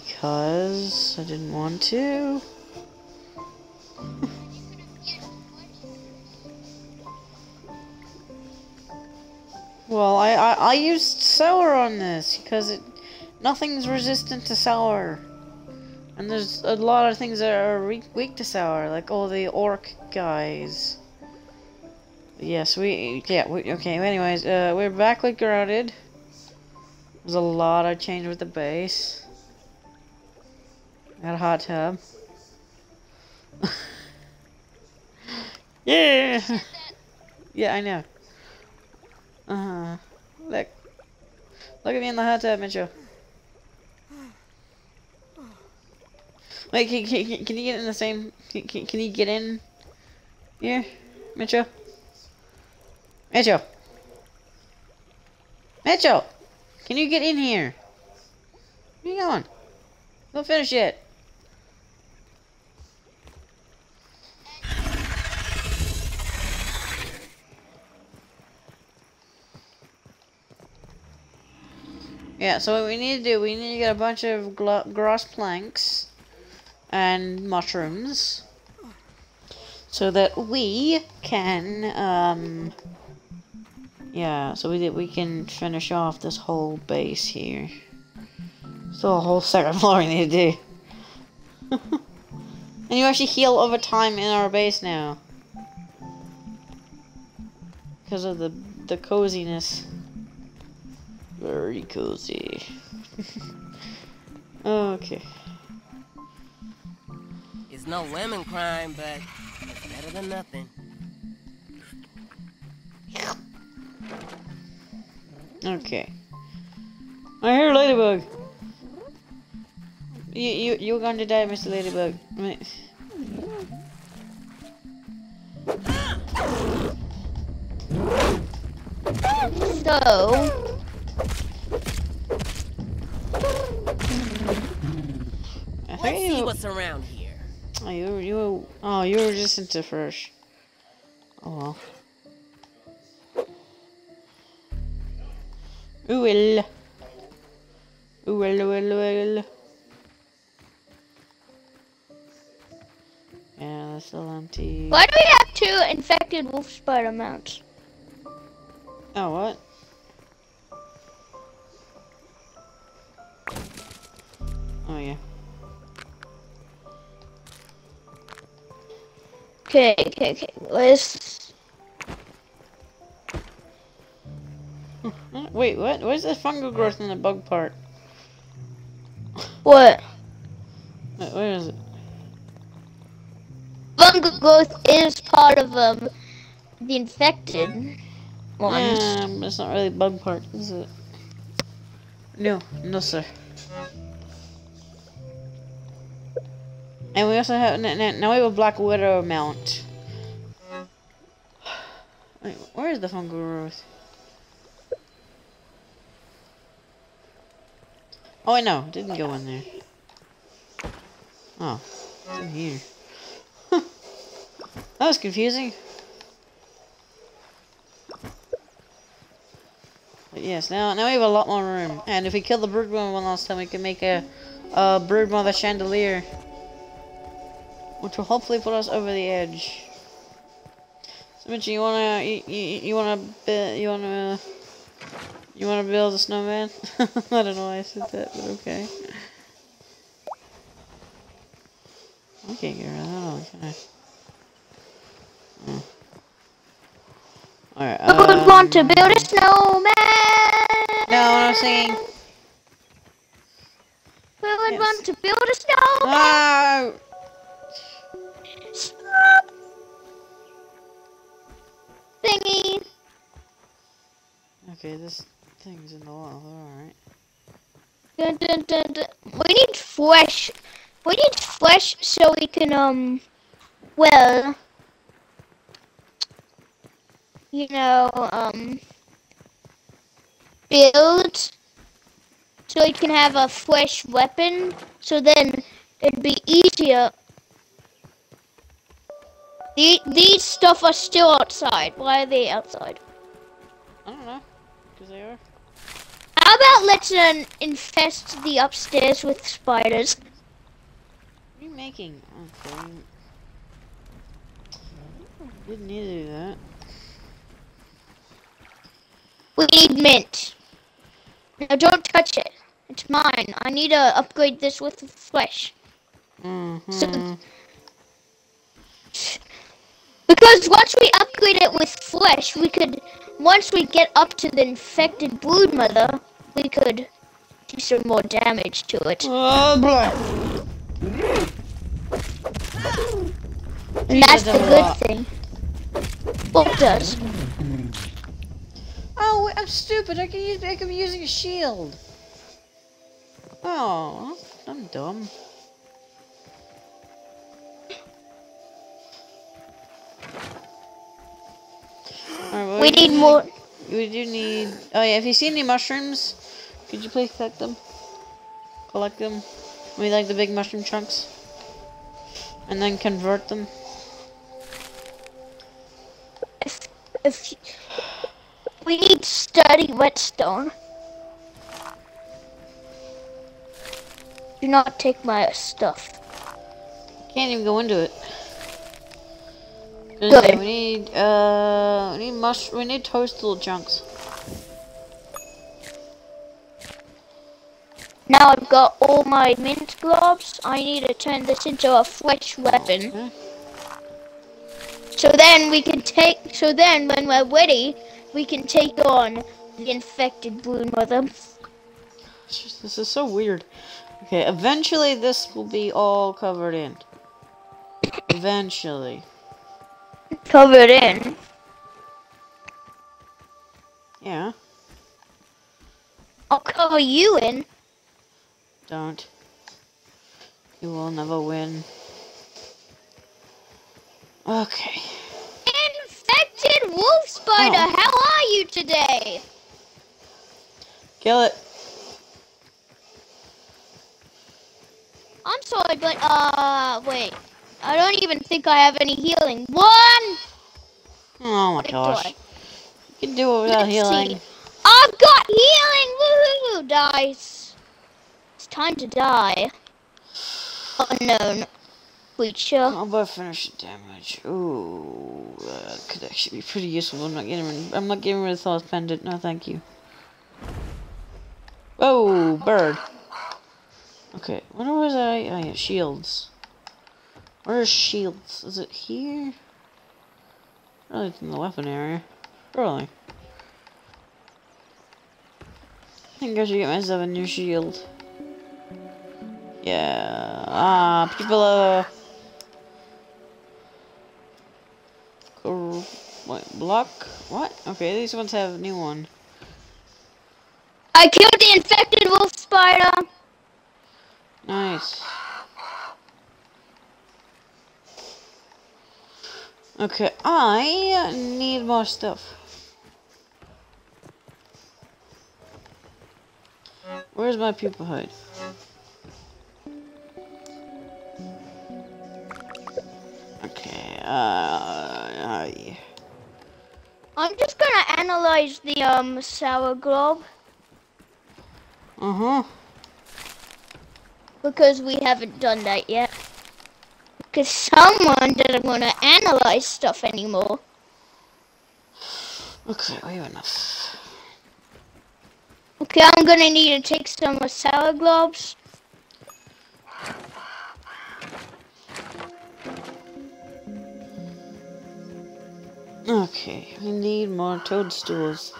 because I didn't want to. well, I, I I used sour on this because it nothing's resistant to sour. And there's a lot of things that are weak, to sour, like all the orc guys. Yes, we, yeah, we, okay, anyways, uh, we're back with Grounded. There's a lot of change with the base. Got a hot tub. yeah! yeah, I know. Uh-huh. Look. Look at me in the hot tub, Mitchell. Wait, can, can, can you get in the same... Can, can, can you get in here, Mitchell? Mitchell! Mitchell! Can you get in here? Where you going? Don't finish yet. Yeah, so what we need to do, we need to get a bunch of grass planks and mushrooms so that we can um yeah so we we can finish off this whole base here. Still a whole second floor we need to do. And you actually heal over time in our base now. Because of the the coziness very cozy okay It's no lemon crime, but it's better than nothing. Okay. I hear Ladybug. You you you're going to die, Mr. Ladybug. So. Let's see what's around here. Oh, you you oh you're resistant to fresh. Oh well. Ooh well. Ooh well well well. Yeah, that's still empty. Why do we have two infected wolf spider mounts? Oh what? Oh yeah. Okay, okay, okay. Let's. Wait, what? Where's the fungal growth in the bug part? What? Wait, where is it? Fungal growth is part of um the infected ones. Yeah, it's not really bug part, is it? No, no, sir. And we also have now we have a Black Widow mount. Wait, where is the fungal growth? Oh, I know, didn't go in there. Oh, it's in here. that was confusing. But yes, now now we have a lot more room. And if we kill the brood one last time, we can make a, a brood mother chandelier which will hopefully put us over the edge. So, Mitchie, you wanna, you, you, you wanna, you wanna, you wanna build a snowman? I don't know why I said that, but okay. I can't get of that all, can I? Oh. Alright, Who would want to build a snowman? No, I'm singing. We would yes. want to build a snowman? Ah! Thingy. Okay, this thing's in the wall. Alright. Dun, dun, dun, dun. We need flesh. We need flesh so we can, um, well, you know, um, build so we can have a fresh weapon. So then it'd be easier the, these stuff are still outside. Why are they outside? I don't know. Because they are. How about let's uh, infest the upstairs with spiders? What are you making? Okay. Didn't need to do that. We need mint. Now don't touch it. It's mine. I need to upgrade this with flesh. Mm-hmm. Because once we upgrade it with flesh, we could, once we get up to the infected brood mother, we could do some more damage to it. Oh, blah. And that's the good lot. thing. Well, does. Oh, wait, I'm stupid. I can use. I can be using a shield. Oh, I'm dumb. Alright, what We need more. We do need. Oh yeah, if you see any mushrooms, could you please collect them? Collect them. We like the big mushroom chunks, and then convert them. If, if we need sturdy whetstone. Do not take my stuff. Can't even go into it. Good. Okay, we need uh, we need mush. We need toastable chunks. Now I've got all my mint gloves. I need to turn this into a flesh weapon. Okay. So then we can take. So then, when we're ready, we can take on the infected brood mother. Just- This is so weird. Okay, eventually this will be all covered in. Eventually. Covered in. Yeah. I'll cover you in. Don't. You will never win. Okay. Infected wolf spider, Oh. how are you today? Kill it. I'm sorry, but uh, wait. I don't even think I have any healing. One. Oh my gosh. Victory. You can do it without Let's healing. see. I've got healing! Woohoo! Dice. It's time to die. Unknown creature. How about finishing damage? Ooh, that could actually be pretty useful. I'm not getting rid. I'm not getting rid of Thought Pendant. No, thank you. Oh, bird. Okay, where was I? Oh yeah, shields. Where are shields? Is it here? Really, it's in the weapon area. Really. I think I should get myself a new shield. Yeah. Ah, people are. What? Block? What? Okay, these ones have a new one. I killed the infected wolf spider. Nice. Okay, I need more stuff. Where's my pupa hide? Okay, uh, I- I'm just gonna analyze the um sour globe uh-huh. because we haven't done that yet. Because someone doesn't want to analyze stuff anymore. Okay, we have enough. Okay, I'm gonna need to take some sour globes. Okay, we need more toadstools.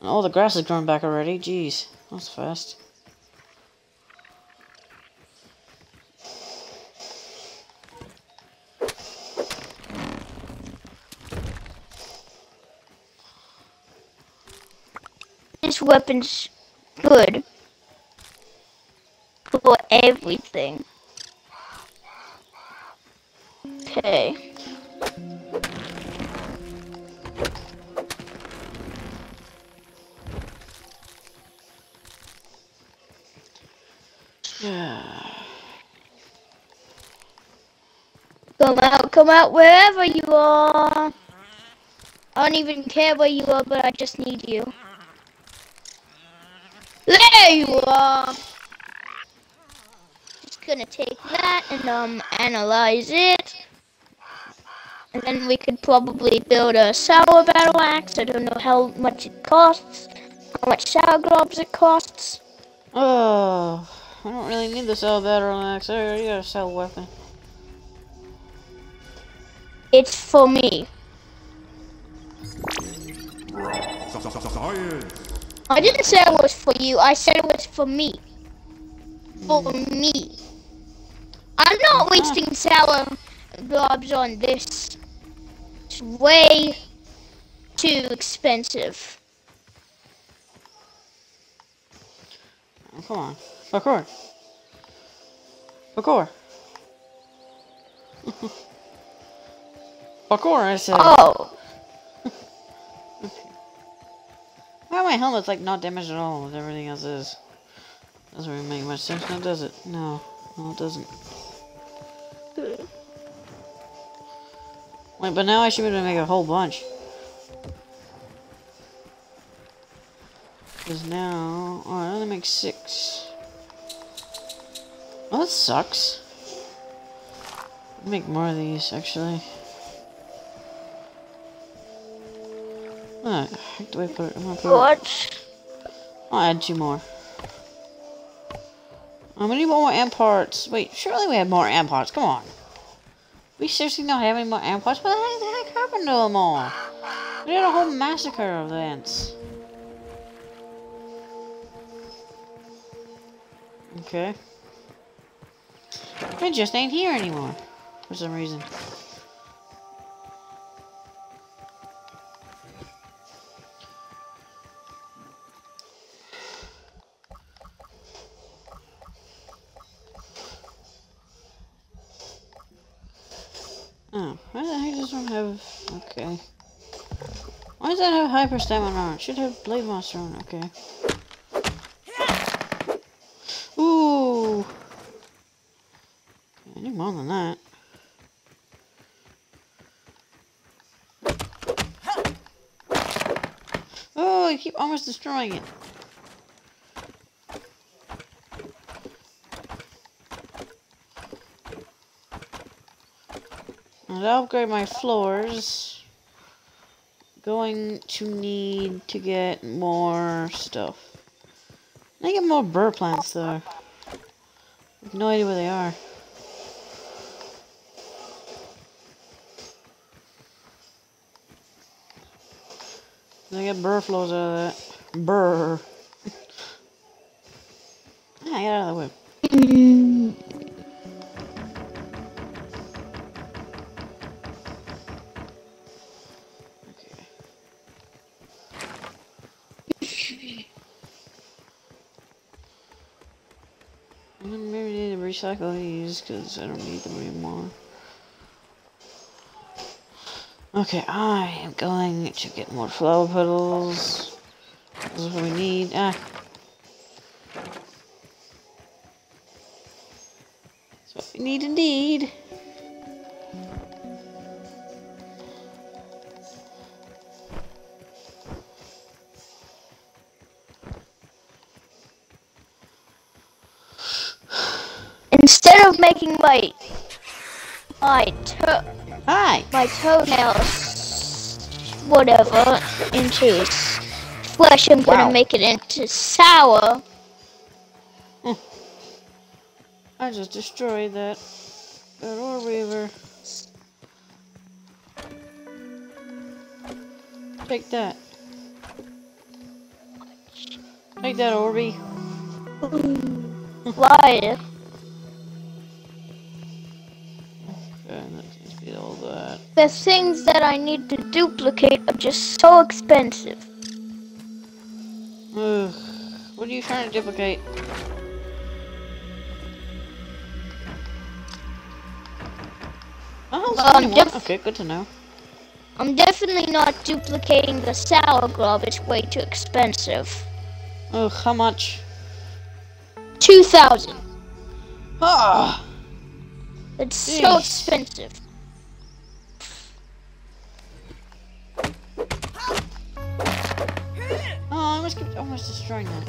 Oh, the grass is growing back already. Jeez, that's fast. This weapon's good for everything. Okay. Come out, come out, wherever you are. I don't even care where you are, but I just need you. There you are. Just gonna take that and um analyze it. And then we could probably build a sour battle axe. I don't know how much it costs. How much sour globs it costs. Oh, I don't really need the cell battle axe. I already got a cell weapon. It's for me. I didn't say it was for you. I said it was for me. For me. I'm not wasting sour globs on this. Way too expensive. Oh, come on. Parkour. Parkour. Parkour, I said. Oh, Why my helmet's like not damaged at all with everything else is? Doesn't really make much sense now, does it? No. No, it doesn't. Wait, but now I should be able to make a whole bunch. Because now... Oh, I only make six. Well, that sucks. Make more of these, actually. Heck do I put it? I'm gonna put it. what? I'll add two more. Um, I'm gonna need more ant parts. Wait, surely we have more ant parts. Come on. We seriously don't have any more ant parts? What the heck, the heck happened to them all? We had a whole massacre of ants. Okay. They just ain't here anymore. For some reason. Oh, why the heck does one have... Okay. Why does that have hyper stamina on? It should have blade master on. Okay. Ooh. I need more than that. Oh, I keep almost destroying it. And to upgrade my floors, going to need to get more stuff. I get more burr plants though. I have no idea where they are. I get burr flows out of that. Burr. ah, get out of the way. I'm maybe need to recycle these because I don't need them anymore. Okay, I am going to get more flower petals. This is what we need. Ah. That's what we need indeed. My my toe Hi! my toenails whatever into flesh, I'm gonna make it into sour. I just destroyed that. That orb weaver. Take that. Take that, Orby. Why? The things that I need to duplicate are just so expensive. Ugh. What are you trying to duplicate? Oh, Um, Okay, good to know. I'm definitely not duplicating the sour glob. It's way too expensive. Ugh, how much? Two thousand. Ah! It's so expensive. almost kept almost destroying that.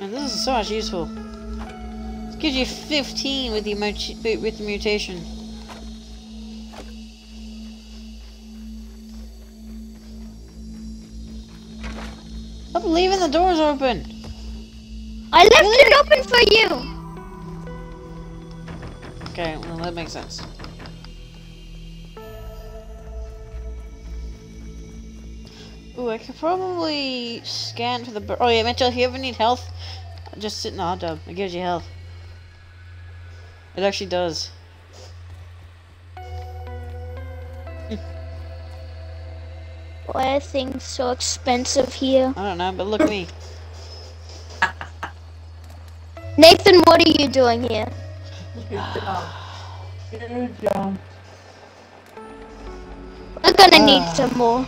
And this is so much useful. It gives you 15 with the with the mutation. Leaving the doors open. I left really? it open for you. Okay, well that makes sense. Ooh, I could probably scan for the bur- Oh yeah, Mitchell, if you ever need health, just sit in the hot tub. It gives you health. It actually does. Why are things so expensive here? I don't know, but look at me. Nathan, what are you doing here? Good job. We're gonna need Ah. some more.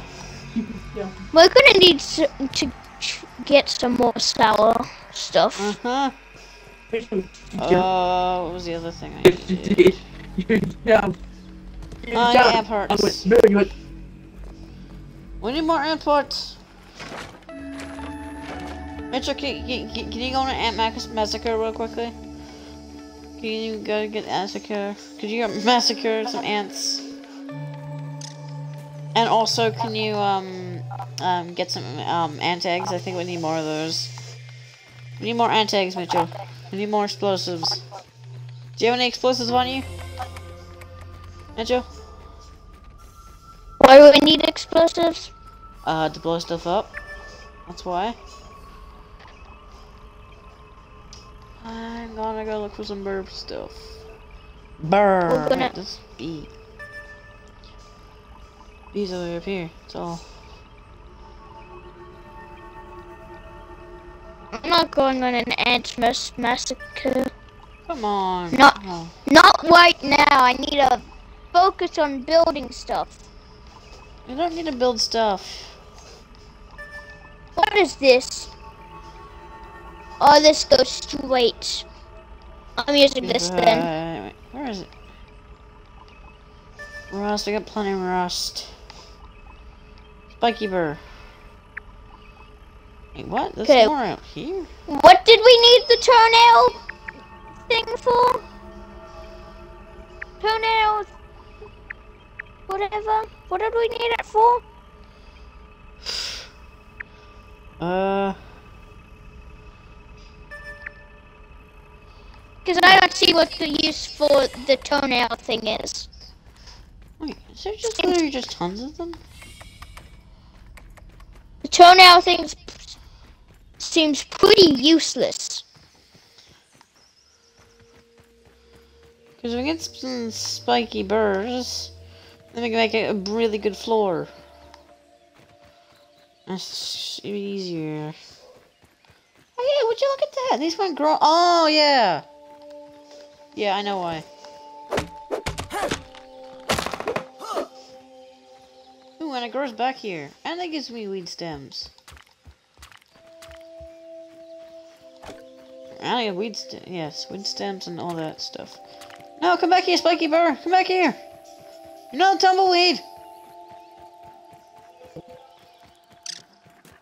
Yeah. We're gonna need to, to get some more sour stuff. Uh-huh. Uh, what was the other thing I Good needed to do? job. Good job. Good My amp hurts. I went very. We need more inputs. Mitchell, can, can, can you go on an Ant Mac- Massacre real quickly? Can you go get Massacre? Could you go massacre some ants? And also, can you um um get some um ant eggs? I think we need more of those. We need more ant eggs, Mitchell. We need more explosives. Do you have any explosives on you? Mitchell? Why do we need explosives? Uh, to blow stuff up. That's why. I'm gonna go look for some burb stuff. We're gonna- this bee. Bees over up here. It's all. Not going on an ant mass massacre. Come on. Not- Oh. Not right now. I need to focus on building stuff. You don't need to build stuff. What is this? Oh, this goes straight. I'm using this then. Uh, wait, where is it? Rust. I got plenty of rust. Spiky burr. Wait, what? There's more out here? What did we need the toenail thing for? Toenail. Whatever. What did we need it for? Uh. Because I don't see what the use for the toenail thing is. Wait, is there just literally just tons of them? The toenail thing seems pretty useless. Because we get some spiky burrs, then we can make it a really good floor. That's easier. Oh yeah, would you look at that? These went grow. Oh yeah. Yeah, I know why. Ooh, and it grows back here, and it gives me weed stems. I yeah, weed stems. Yes, weed stems and all that stuff. No, come back here, Spiky Burr. Come back here. You're not a tumbleweed.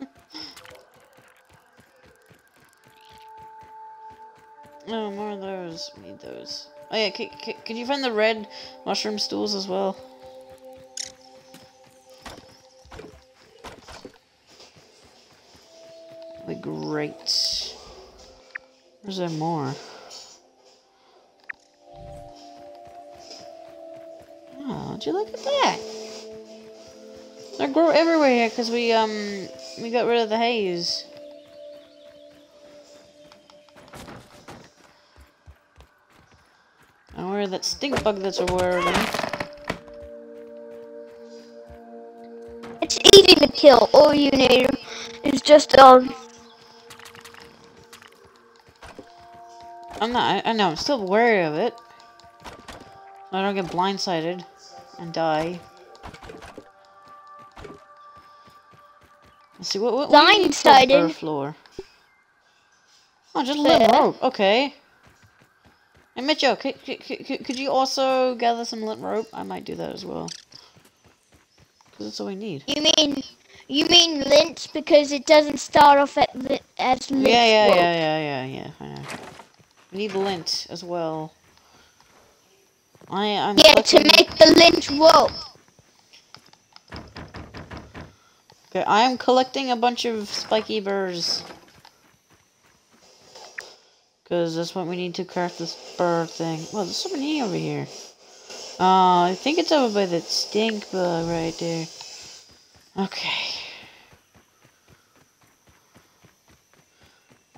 oh, more of those. Need those. Oh yeah, can you find the red mushroom stools as well? That'd be great. Where's there more? Oh, would you look at that? They grow everywhere here because we um we got rid of the haze. And where that stink bug that's a aware It's easy to kill. All you need is just um. I'm not. I, I know. I'm still wary of it. I don't get blindsided and die. Let's see what what, what do you need Blindsided? floor. Oh, just a little Fair. rope. Okay. And Mitchell, could, could, could, could you also gather some lit rope? I might do that as well. Because that's all we need. You mean You mean lint because it doesn't start off at as lint. Yeah, yeah, rope. yeah, yeah, yeah, yeah. I know. Need lint as well. I I'm Yeah, to make the lint rope. Okay, I am collecting a bunch of spiky burrs. Because that's what we need to craft this burr thing. Well, there's something over here. Uh, I think it's over by that stink bug right there. Okay.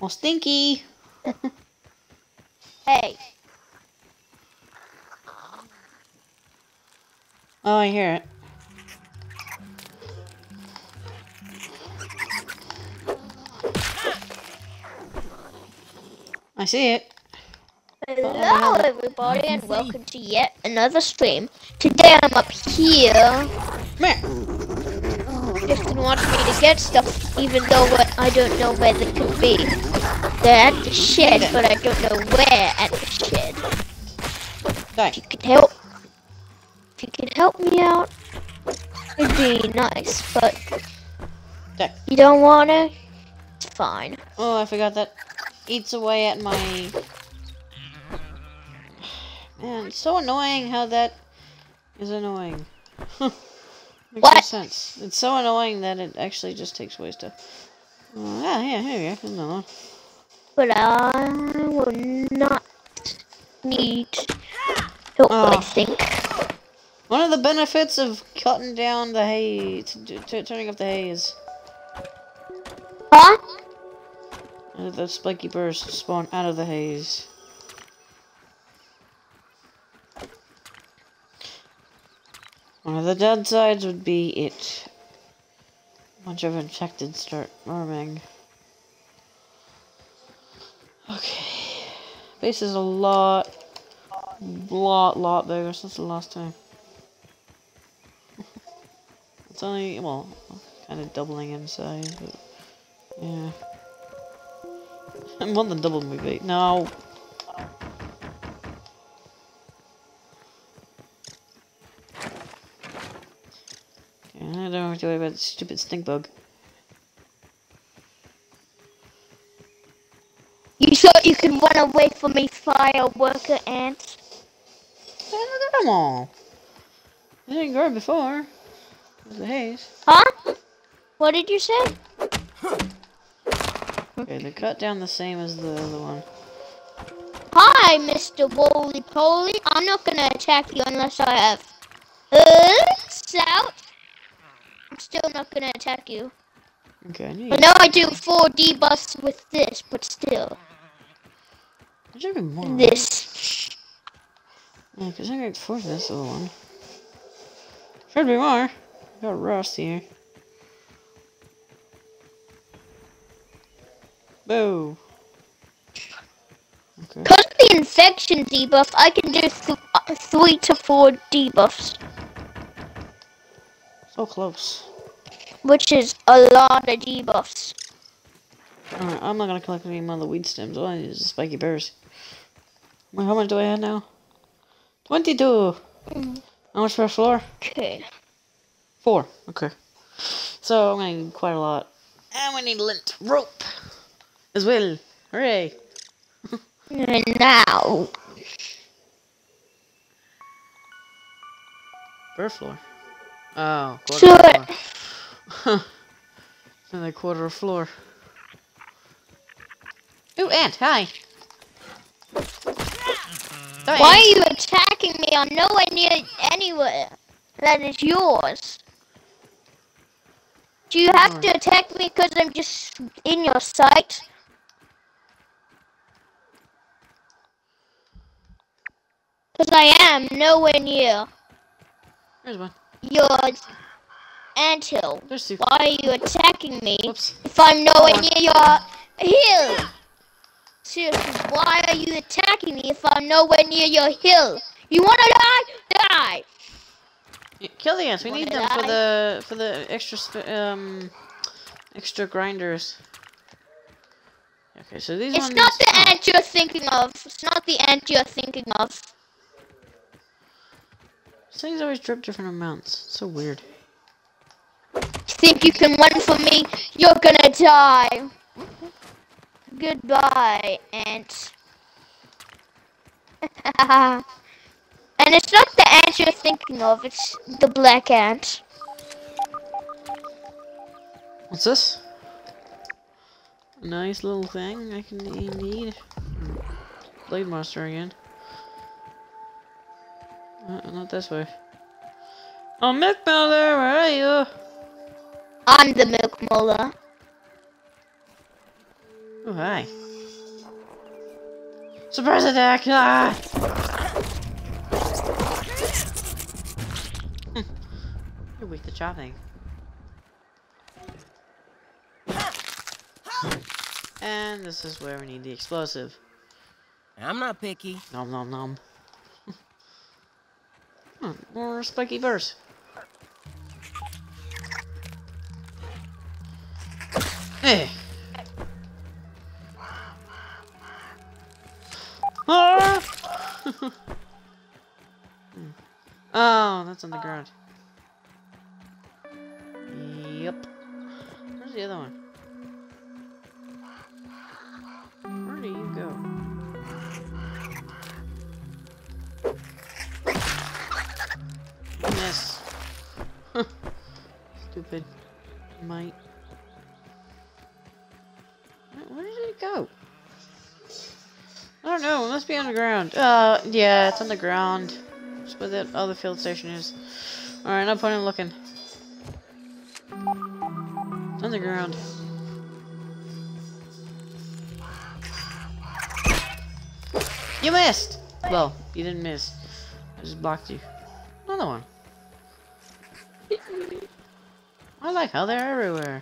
Well, Stinky! Hey, Oh, I hear it. I see it. hello everybody and welcome to yet another stream. Today I'm up here. Come here. Justin wants me to get stuff even though I don't know where they could be. They're at the shed, but I don't know where at the shed. If you could help, if you could help me out, it'd be nice. But you don't wanna, it's fine. Oh, I forgot that eats away at my. Man, it's so annoying how that is annoying. Makes no sense. It's so annoying that it actually just takes away stuff. Oh, yeah, yeah, here we go. There's another one. But I will not need help. I Oh. think. One of the benefits of cutting down the hay, t- t- t- turning off the hay is Huh? uh, the spiky burrs spawn out of the haze. One of the downsides would be it. A bunch of infected start roaming. Okay. Base is a lot, lot, lot bigger since the last time. it's only, well, kind of doubling in size, but yeah. More than double my base. No. Okay, I don't have to worry about the stupid stink bug. Thought you could run away from me, fire worker ant? Hey, look at them all. They didn't grow before. It was the haze. Huh? What did you say? Okay, they cut down the same as the other one. Hi, Mr. Woly Poly. I'm not gonna attack you unless I have hooves out. I'm still not gonna attack you. Okay, I knew I you. know I do four debuffs with this, but still. There should be more. This. Yeah, because I got four for this other one. Should be more. Got rust here. Boo. Okay. Because of the infection debuff, I can do th- three to four debuffs, So close. which is a lot of debuffs. Alright, I'm not gonna collect any more of the weed stems. All I need is the spiky bears. Wait, how much do I have now? 22! Mm-hmm. How much for a floor? Okay. Four. Okay. So I'm gonna need quite a lot. And we need lint rope as well. Hooray! And now, Bird floor. Oh, quarter So- floor. Huh. Another quarter of floor. Ooh, ant, hi. Hi, why are you attacking me? I'm nowhere near anywhere. That is yours. Do you have to attack me because I'm just in your sight? Because I am nowhere near There's one. your anthill. There's two. Why are you attacking me if I'm nowhere near your hill? Seriously, why are you attacking me if I'm nowhere near your hill? You wanna die? Die! Yeah, Kill the ants. We Wanna need them for the for the extra um extra grinders. Okay, so these It's ones. not the oh, ant you're thinking of. It's not the ant you're thinking of. These things always drip different amounts. It's so weird. think you can run from me? You're gonna die. Goodbye, ant. and it's not the ant you're thinking of, it's the black ant. What's this? A nice little thing I can need. Blade master again. Uh, not this way. Oh, Milk Mother, where are you? I'm the milk molar. Oh, hi. Surprise attack! Ah! You're weak to chopping. And this is where we need the explosive. I'm not picky. Nom nom nom. Hmm, more spiky burrs. Hey. oh, that's on the ground. Yep. Where's the other one? Where do you go? Miss. Stupid mite. Where did it go? I don't know. It must be underground. Uh, yeah, it's on the ground. That's where that other field station is. Alright, no point in looking. It's on the ground. You missed! Well, you didn't miss. I just blocked you. Another one. I like how they're everywhere.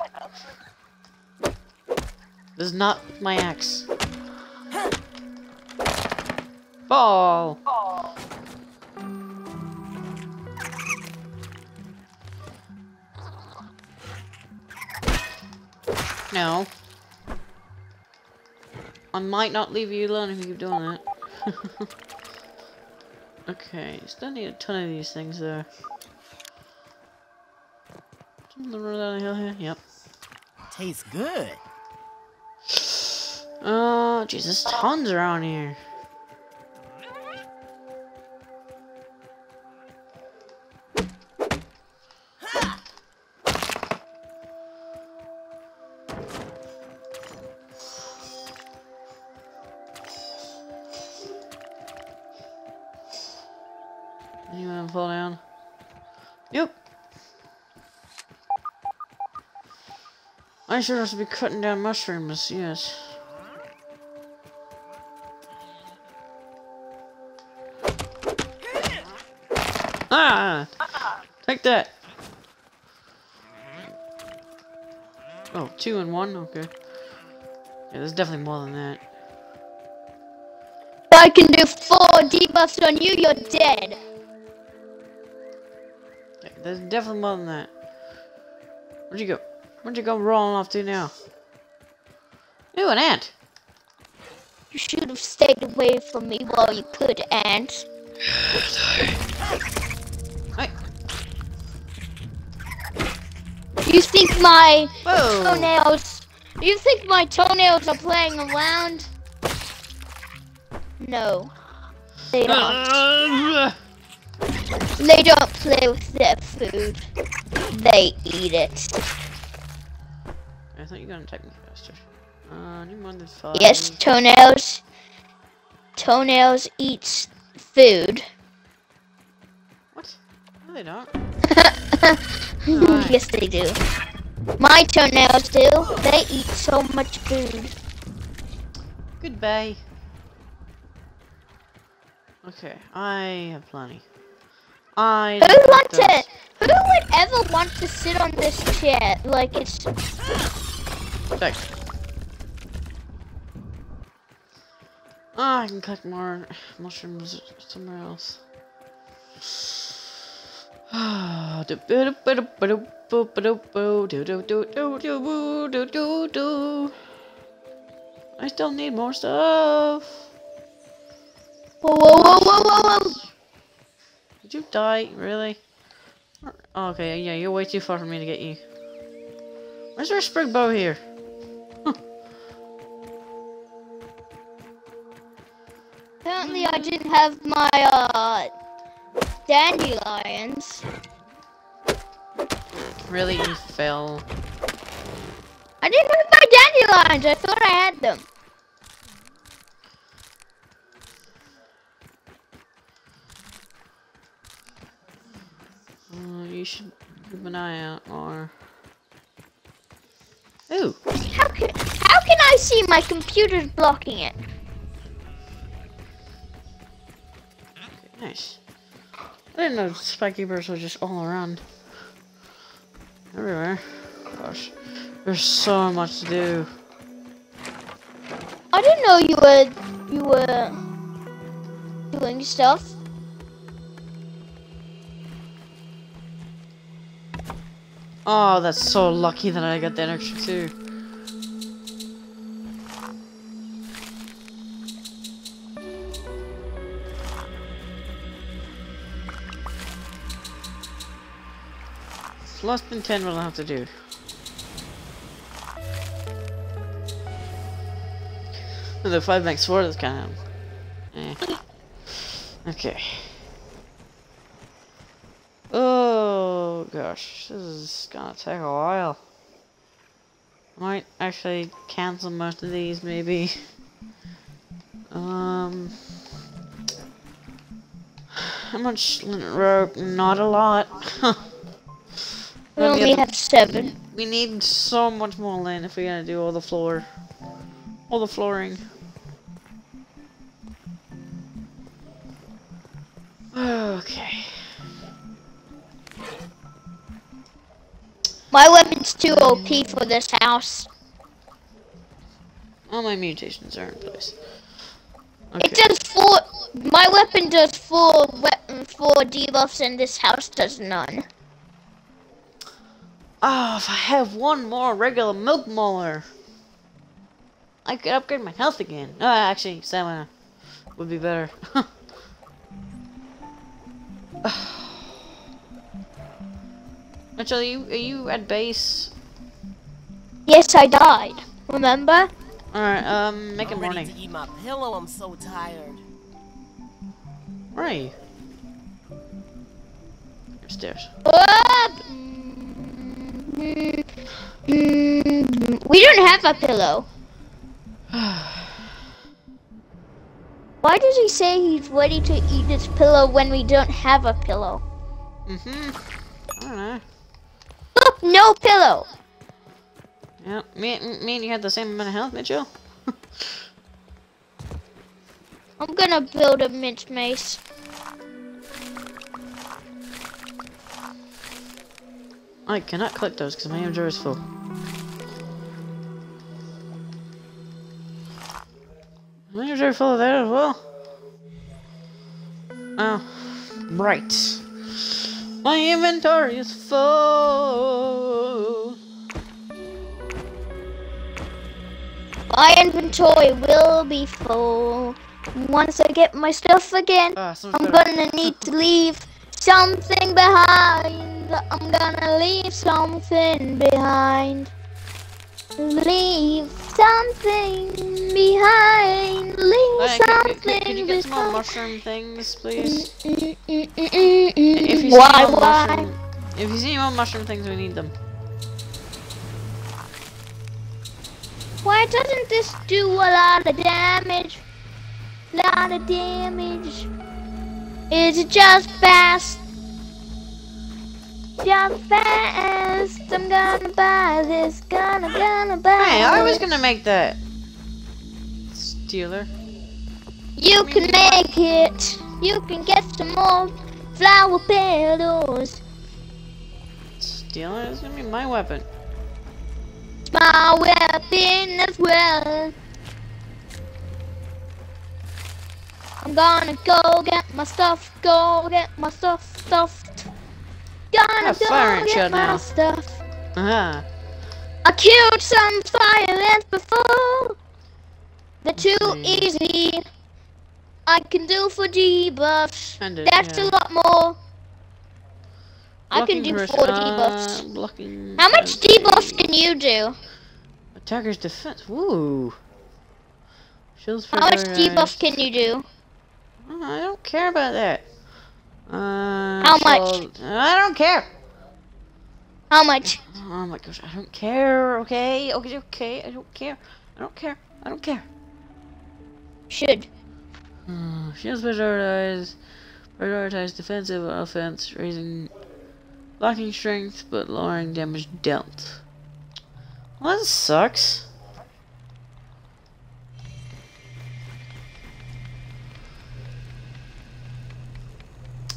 This is not my axe. Fall! No. I might not leave you alone if you keep doing that. okay, still need a ton of these things though. Something run down the hill here? Yep. Tastes good. Uh, oh, Jesus, tons around here. I should also be cutting down mushrooms, yes. Ah! Take that! Oh, two and one? Okay. Yeah, there's definitely more than that. I can do four debuffs on you, you're dead. Yeah, there's definitely more than that. Where'd you go? Where'd you go rolling off to now? Ooh, an ant! You should have stayed away from me while you could, ant. Hey! You think my Whoa! toenails? You think my toenails are playing around? No, they don't. Uh, They don't play with their food. They eat it. Thought you were gonna type me faster. Uh, new more than five. Yes, toenails. Toenails eats food. What? No, they don't. yes, they do. My toenails do. They eat so much food. Goodbye. Okay, I have plenty. I. Who don't want to? Who would ever want to sit on this chair? Like it's. Thanks. Ah, oh, I can collect more mushrooms somewhere else. I still need more stuff. Whoa, whoa, whoa, whoa, whoa, whoa! Did you die? Really? Okay, yeah, you're way too far for me to get you. Where's our sprig bow here? Apparently, I didn't have my uh dandelions. Really, you fell. I didn't have my dandelions. I thought I had them. Uh, you should keep an eye out more. Ooh, How can how can I see my computer's blocking it? Nice. I didn't know spiky burrs were just all around. Everywhere. Gosh, there's so much to do. I didn't know you were you were doing stuff. Oh, that's so lucky that I got that extra too. Less than 10 what I'll have to do. The 5 max 4 is kind of... Eh. Okay. Oh gosh, this is gonna take a while. Might actually cancel most of these, maybe. Um, how much rope? Not a lot. We only the- have seven. we need so much more land if we're gonna do all the floor, all the flooring. Okay. My weapon's too OP for this house. All my mutations are in place. It does four. My weapon does four weapon four debuffs, and this house does none. Oh, if I have one more regular milk molar, I could upgrade my health again. No, actually, stamina would be better. Mitchell, are you, are you at base? Yes, I died. Remember? Alright, um, make it I'm ready morning. to eat my pillow. I'm so tired. Where are you? Upstairs. Up. Mm, mm, We don't have a pillow. Why does he say he's ready to eat his pillow when we don't have a pillow? Mm-hmm. I don't know. Look, no pillow. Yeah, me, me and you had the same amount of health, Mitchell. I'm gonna build a mint mace. I cannot collect those because my inventory is full. My inventory full of that as well. Oh, right. My inventory is full. My inventory will be full. Once I get my stuff again, ah, some I'm gonna need to leave something behind. I'm gonna leave something behind. Leave something behind. Leave can, something can, can you get some more mushroom things, please? If you. Why? see more Why? mushroom, if you see more mushroom things, we need them. Why doesn't this do a lot of damage? A Lot of damage. Is it just fast? Fast. I'm gonna buy this. Gonna, gonna buy Hey, I was gonna make that. Stealer. You can make it. You can get some more flower petals. Stealer is gonna be my weapon. My weapon as well. I'm gonna go get my stuff. Go get my stuff stuffed. Gonna fire go get my now. stuff. Uh-huh. I killed some fire ants before. They're too Mm. easy. I can do for debuffs. That's yeah. a lot more. I can do first, four uh, debuffs. Blocking. How much debuffs can you do? Attacker's defense. Woo. Shields for How much guard debuff can you do? I don't care about that. Uh, How much? so- I don't care. How much? Oh my gosh, I don't care. Okay, okay, okay. I don't care. I don't care. I don't care. Should. Uh, shields prioritize, prioritize defensive offense, raising blocking strength but lowering damage dealt. Well, that sucks.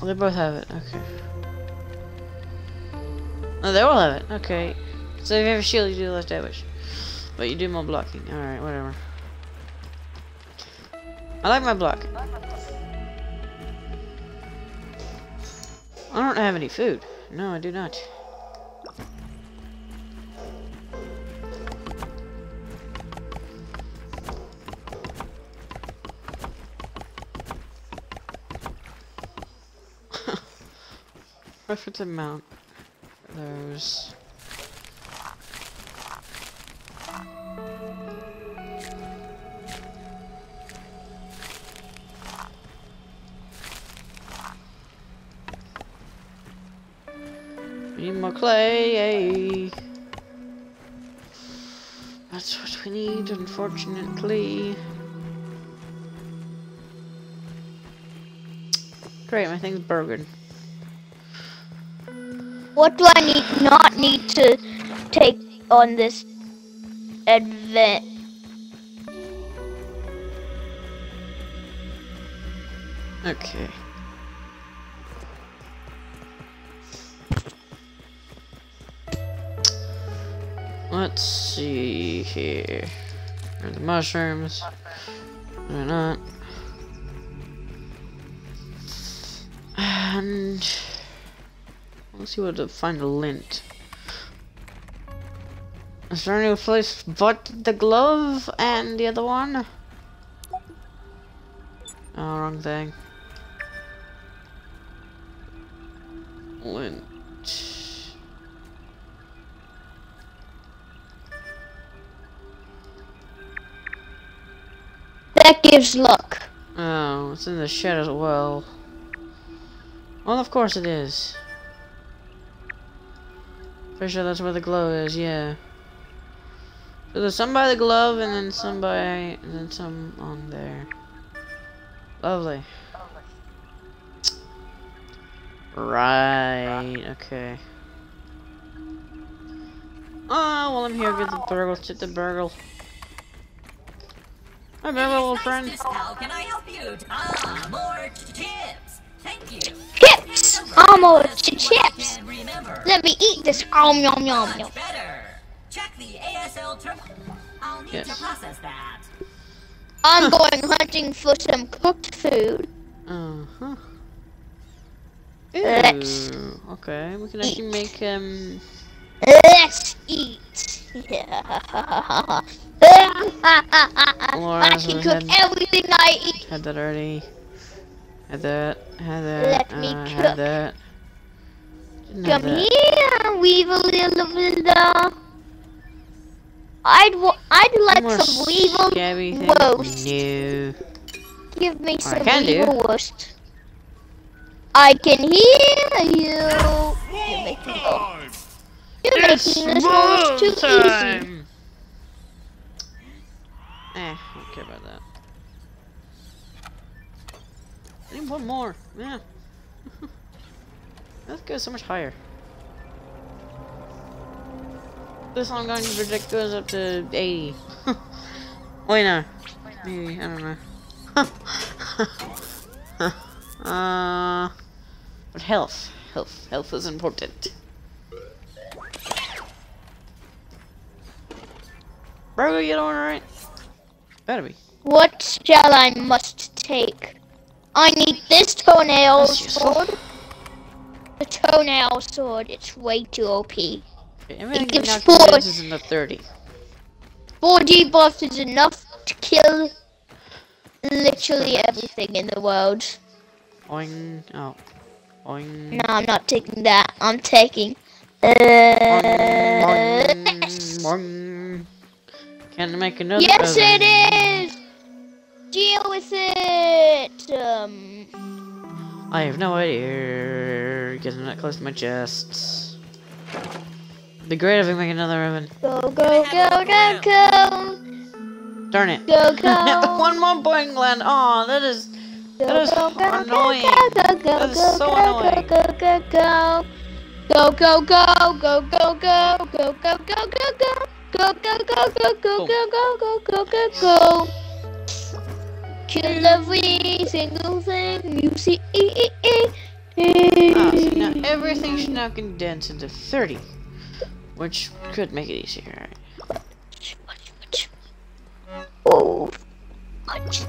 They both have it. Okay. Oh, they all have it. Okay. So if you have a shield, you do less damage, but you do more blocking. All right, whatever. I like my block. I don't have any food. No, I do not. Perfect amount. Those. Need more clay. Eh? That's what we need, unfortunately. Great, my thing's broken. What do I need not need to take on this advent? Okay. Let's see here. Are the mushrooms? They're not. And let's see what to find a lint. Is there any place but the glove and the other one? Oh, wrong thing. Lint. That gives luck. Oh, it's in the shed as well. Well, of course it is. Pretty sure that's where the glove is, yeah. So there's some by the glove and then some by, and then some on there. Lovely. Right, okay. Oh, well I'm here, get the BURG.L, get the BURG.L. Hi, BURG.L, little friend. Can I help you? Ah, more chips. Thank you. Chips! Almost to chips! Let me eat this. Um, yum, yum, yum. Better. Check the ASL terminal. I'll need Yes. to process that. I'm going hunting for some cooked food. Uh-huh. Let's Ooh, okay, we can actually make, um, Let's eat. I can cook had- everything I eat. had that already. Had that, had that, Let me uh, cook. had that. Didn't Come that. here, weevil little Wilda. I'd wa- I'd like More some weevil scabby thing? roast. No. Give me I some can do. weevil roast. I can hear you. You're making, oh, you're making this roast too easy. Eh, I don't care about that. I need one more. Yeah. Let's go so much higher. This I'm going to predict goes up to 80. Wait, no. Maybe, I don't know. uh, but health. Health. Health is important. Burger, you doing alright? Better be. What shall I must take? I need this toenail sword. The toenail sword. It's way too OP. Okay, everything gives four- condenses into 30. Four debuffs is enough to kill literally everything in the world. Boing. Oh. Boing. No, I'm not taking that. I'm taking. Uh, Boing, this. boing. Can I make another Yes, oven? it is. Deal with it. Um. I have no idea. Because I'm not close to my chest. It'd be great if we make another oven. Go go go go go Darn it. go go. One more boing land. Aw, that is. Go, That is go, go, go, annoying. Go, go, go, That is go, so go, annoying. Go, go, go, go. Go, go, go, go, go, go, go, go, go, go, go. Go, go, go, go, go, Boom. go, go, go, go, go, Kill every single thing you see. Ah, so now everything should now condense into 30. Which could make it easier. Oh, much.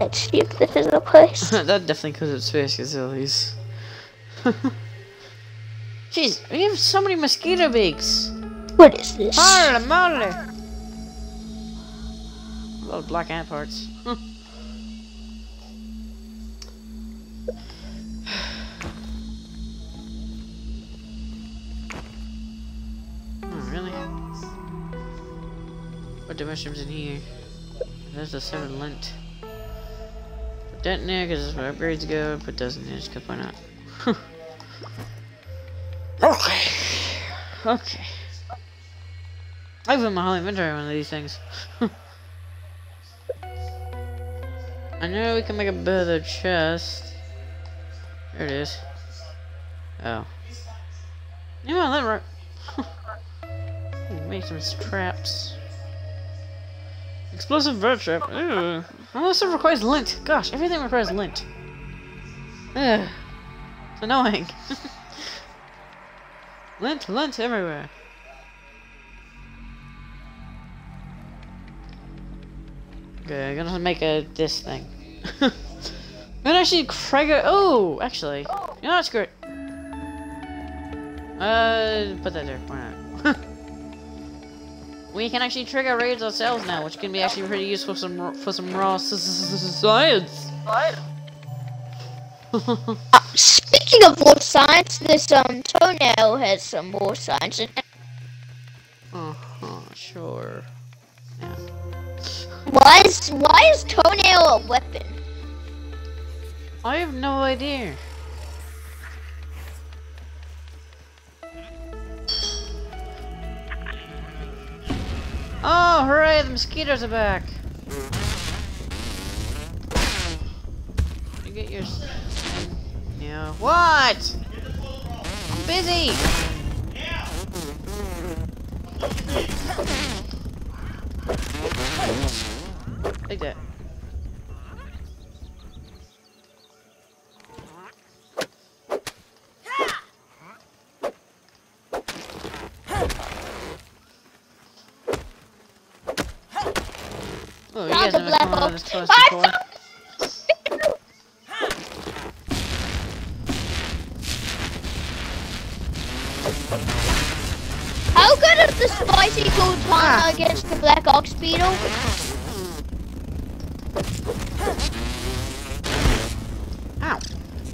Let's see if this is the place. that definitely could have space facilities. Jeez, we have so many mosquito beaks. What is this? Holy moly! Lot of black ant parts. Huh. Hmm. Oh, really? Put the mushrooms in here. There's the seven lint. Put that in there because that's where upgrades go. Put those in there just 'cause why not? okay. Okay. I put my whole inventory on one of these things. I know we can make a better chest. There it is. Oh. Yeah, that right. make some traps. Explosive bird trap. Ew. It requires lint. Gosh, everything requires lint. Ugh. It's annoying. lint, lint everywhere. Okay, I'm gonna make a this thing. I'm gonna actually trigger. Oh, actually, you know what? Screw it. Uh, put that there. Why not? we can actually trigger raids ourselves now, which can be actually pretty useful for some for some raw s- s- s- science. Speaking of more science, this um toenail has some more science in it. uh huh. Sure. Yeah. Why is why is toenail a weapon? I have no idea. Oh, hooray! The mosquitoes are back. You get your. Yeah. What? I'm busy. Take that. Oh, you guys never come oak. this close before. How good is the spicy Coaltana ah. against the black ox beetle? Ow.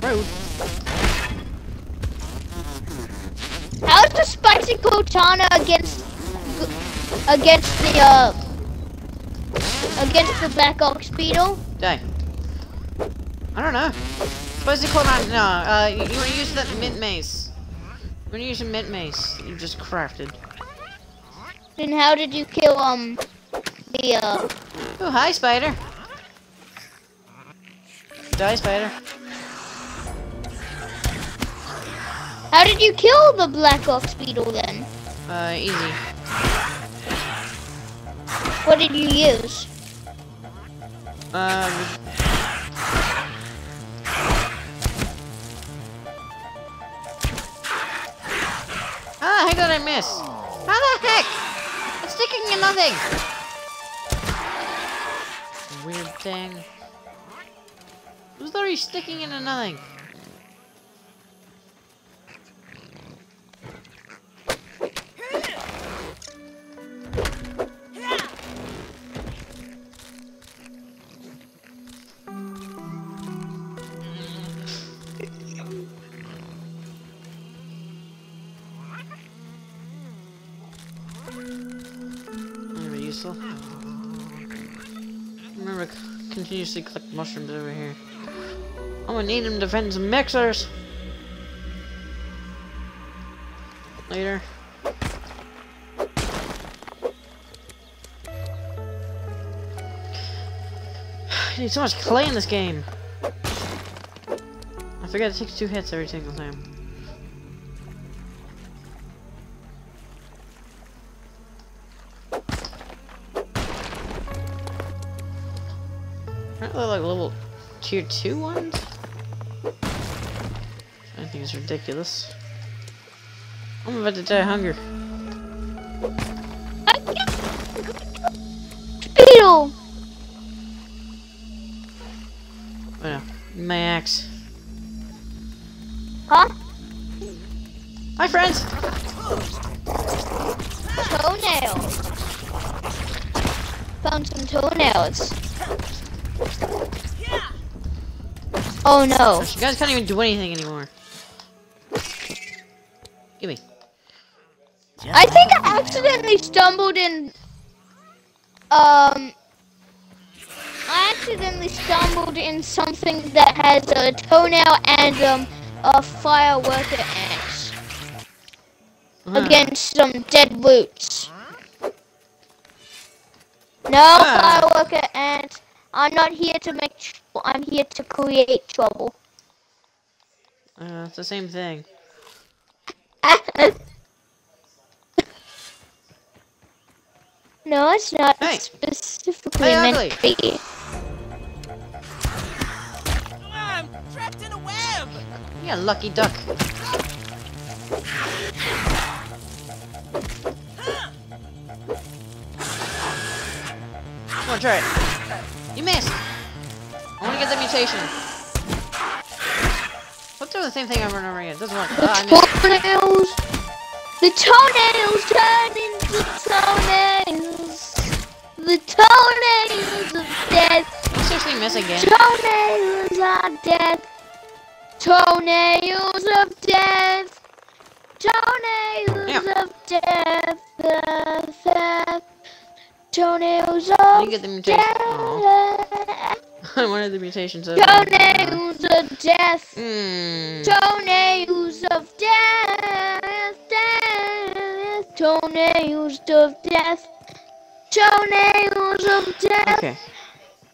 Rude. How is the Coaltana against against the uh against the black ox beetle? Die. I don't know. Supposed to call on. No, uh, you, you want to use that mint mace. You want to use a mint mace you just crafted. Then how did you kill um the uh Oh, hi, spider. Die, spider. How did you kill the black ox beetle then? Uh, easy. What did you use? Um. Ah, how did I miss? How the heck? It's sticking in nothing. Weird thing. It was literally sticking into nothing. Continuously collect mushrooms over here. I'm gonna need them to defend some mixers. Later. I need so much clay in this game. I forget it takes two hits every single time. Tier 2 ones? I think it's ridiculous. I'm about to die of hunger. Beetle! Oh no, my axe. Huh? Hi friends! Toenails. Found some toenails. Oh no. You guys can't even do anything anymore. Gimme. I think I accidentally stumbled in. Um. I accidentally stumbled in something that has a toenail and um a fireworker ants Uh-huh. against some dead roots. No Ah. fireworker ant. I'm not here to make. Tr- I'm here to create trouble. Uh, it's the same thing. no, it's not Hey. specifically Hey, meant ugly. to be. I'm trapped in a web. Yeah, lucky duck. Come on, try it. You missed. To get the mutation. Let's do the same thing over and over again. It doesn't work. The Ah, toenails. The toenails turn into toenails. The toenails of death. You seriously miss again? Toenails are death. Toenails of death. Toenails Yeah. of death. death, death. Toenails of get the mutation. Death. I wanted the mutation so. Toenails of death. Mmm. Toenails of death, death, toenails of death, toenails of death, Okay.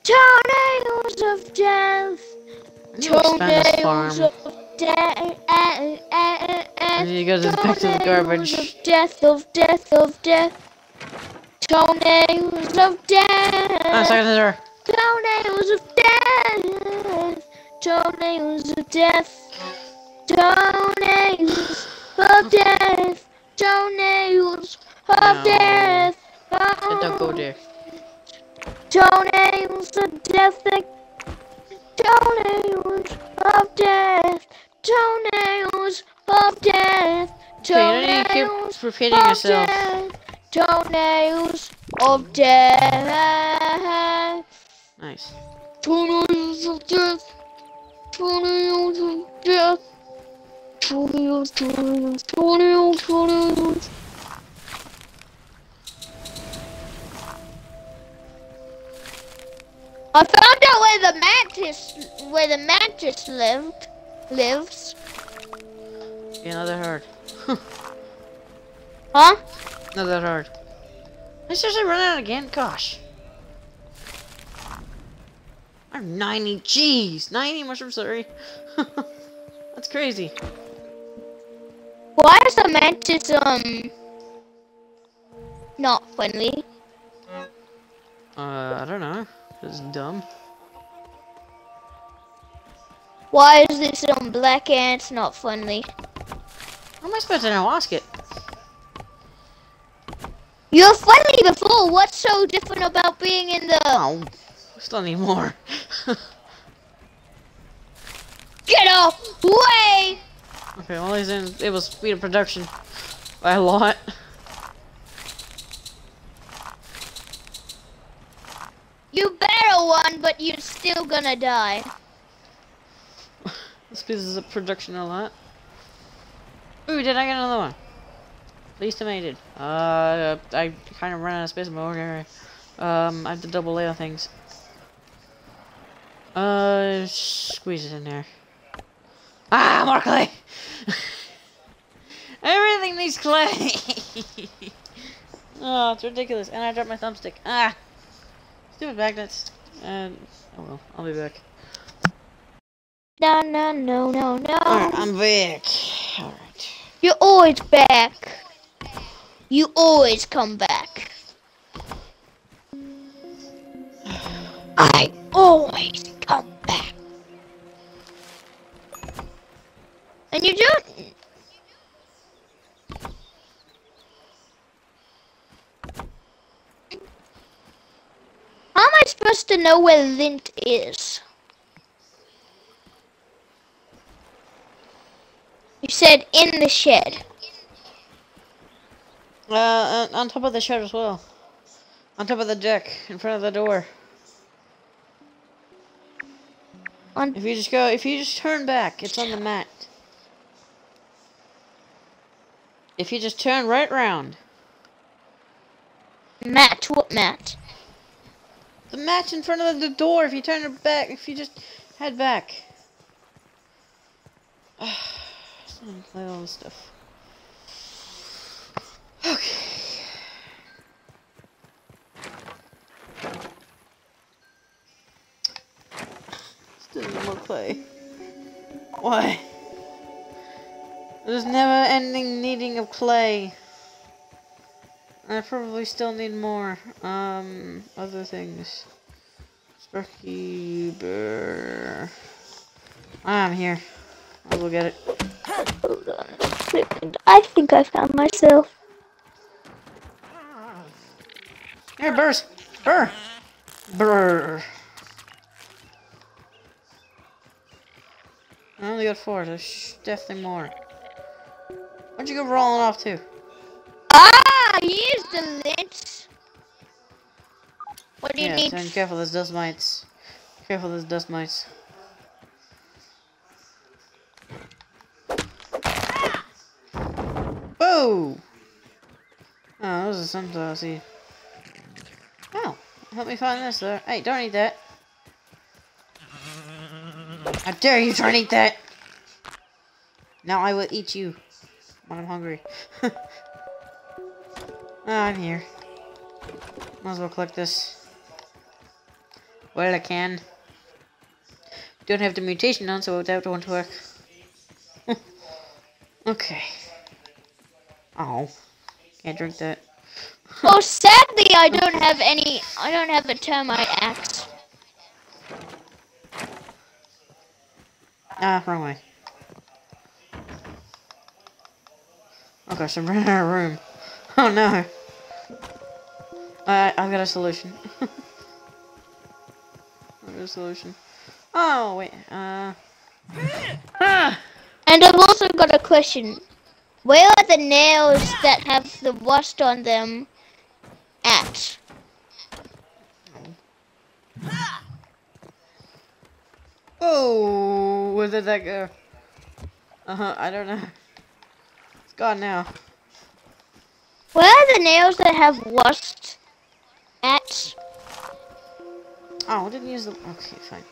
toenails of death, I need to expand this farm. toenails of death, I need to go to the back to the garbage. of death, of death, of death, toenails of death. Oh, second the door. Toenails of death. Toenails of death. Toenails of death. Toenails of No. death. Yeah, don't go there. Toenails of death. Toenails of death. Toenails of death. Okay, you don't need to Toenails of death. Toenails of death. Nice. Toenails of death. Toenails of death. Toenails, toenails, toenails, toenails. I found out where the mantis, where the mantis lived, lives. Yeah, another hard. Huh? Another hard. I seriously run out again? Gosh. I have 90. Jeez. 90 mushrooms, sorry. That's crazy. Why is the mantis um not friendly? Uh, I don't know. It's dumb. Why is this um black ant not friendly? How am I supposed to know? Ask it. You were friendly before. What's so different about being in the? Oh, still need more. Get away! okay, well, he's in. It was speed of production by a lot. You better one, but you're still gonna die. This speeds of production a lot. Ooh, did I get another one? At least I did. Uh, I kind of ran out of space in my ordinary. Um, I have to double layer things. Uh, squeeze it in there. Ah, more clay! Everything needs clay! oh, it's ridiculous. And I dropped my thumbstick. Ah! Stupid magnets. And, oh well, I'll be back. No, no, no, no, no. Alright, I'm back. Alright. You're always back. You always come back. I always And you don't. How am I supposed to know where Lint is? You said in the shed. Uh, uh, on top of the shed as well. On top of the deck, in front of the door. On If you just go, if you just turn back, it's on the mat. If you just turn right round, Matt, what Matt? the match in front of the door. If you turn it back, if you just head back. Gonna play all this stuff. Okay. Still need more clay. Why? There's never ending needing of clay. I probably still need more. Um, other things. Sparky Bear. I'm here. I'll get it. Hold on a second. I think I found myself. Here, Burrs! Burr! Burr! I only got four, there's definitely more. Where'd you go rolling off to? Ah, here's the lint. What do you yeah, need? turn careful, there's dust mites. Careful, there's dust mites. Ah! Whoa! Oh, those are sunflower seed. Oh, help me find this though. Hey, don't eat that. How dare you try and eat that! Now I will eat you when I'm hungry. Ah, I'm here. Might as well collect this. Well, I can. Don't have the mutation on, so that won't work. okay. Oh. Can't drink that. Well, sadly, I don't have any. I don't have a termite axe. Ah, wrong way. Oh gosh, I'm running out of room. Oh no. I I've got a solution. I've got a solution. Oh wait, uh. Ah! And I've also got a question. Where are the nails that have the rust on them at? Oh, where did that go? Uh huh. I don't know. It's gone now. Where are the nails that have rust at? Oh, I didn't use the. Okay, fine.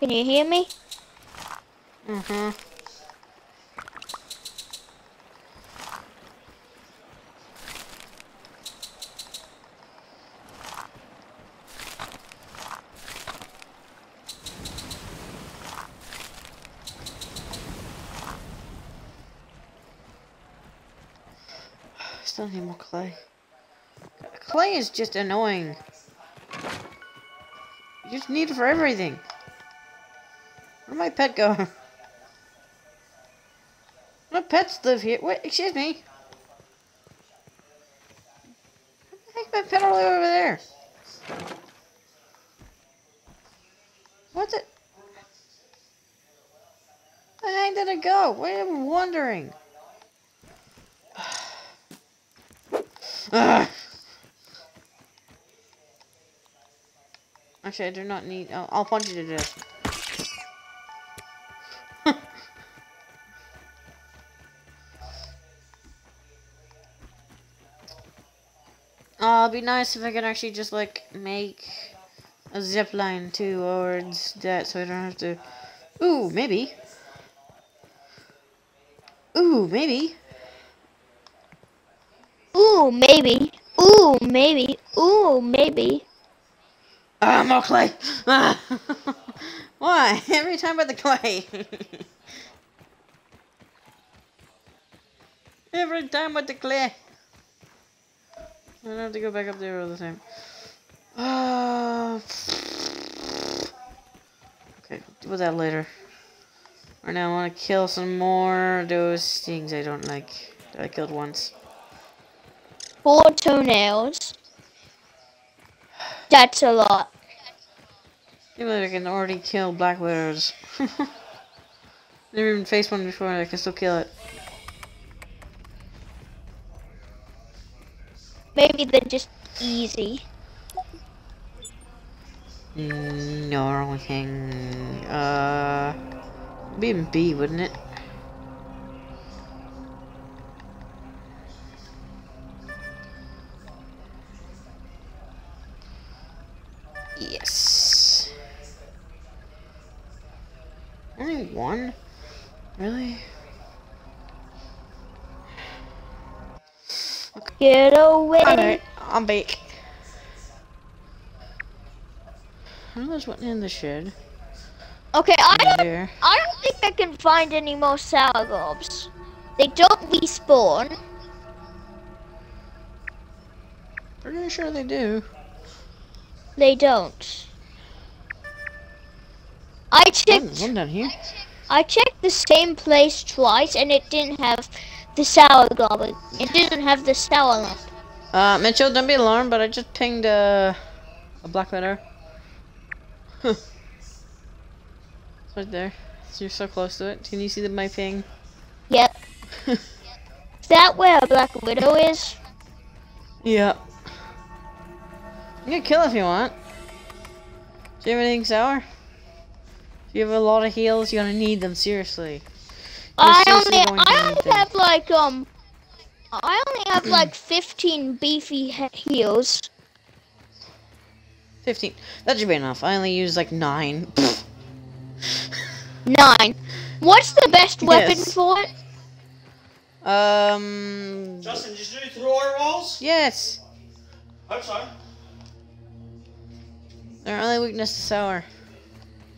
Can you hear me? Uh Still need more clay. Clay is just annoying. You just need it for everything. Where'd my pet go? My pets live here. Wait, excuse me. I think my pet all the over there. What's it? Where the heck did it go? Wait, I'm wondering. Ugh. Actually, I do not need. I'll, I'll punch you to death. Uh, it'd be nice if I could actually just like make a zip line towards that so I don't have to. Ooh, maybe. Ooh, maybe. Ooh, maybe. Ooh, maybe. Ooh, maybe. Ah, more clay. Ah. Why? Every time with the clay. Every time with the clay. I don't have to go back up there all the time. Uh, okay, with that later. Right now, I want to kill some more of those things I don't like that I killed once. Four toenails. That's a lot. Even though I can already kill black widows. Never even faced one before, and I can still kill it. Maybe they're just easy. Mm, No, wrong thing. Uh, be in B, wouldn't it? Yes. Only one? Really? Get away. Alright, I'm back. I there's one in the shed. Okay, I don't there. I don't think I can find any more sour globs. They don't respawn. Pretty sure they do. They don't. I checked one down here. I checked the same place twice and it didn't have the sour glob. It didn't have the sour lump. Uh, Mitchell, don't be alarmed, but I just pinged uh, a black letter. Huh. It's right there. So you're so close to it. Can you see the, my ping? Yep. Is that where a black widow is? Yep. You can kill if you want. Do you have anything sour? If you have a lot of heals, you're gonna need them, seriously. I seriously only I need only them. have like um I only have like 15 beefy he- heals. 15. That should be enough. I only use like 9. Nine. What's the best weapon Yes. for it? um. Justin, did you do thrower rolls? Yes! Hope so. Their only weakness is sour.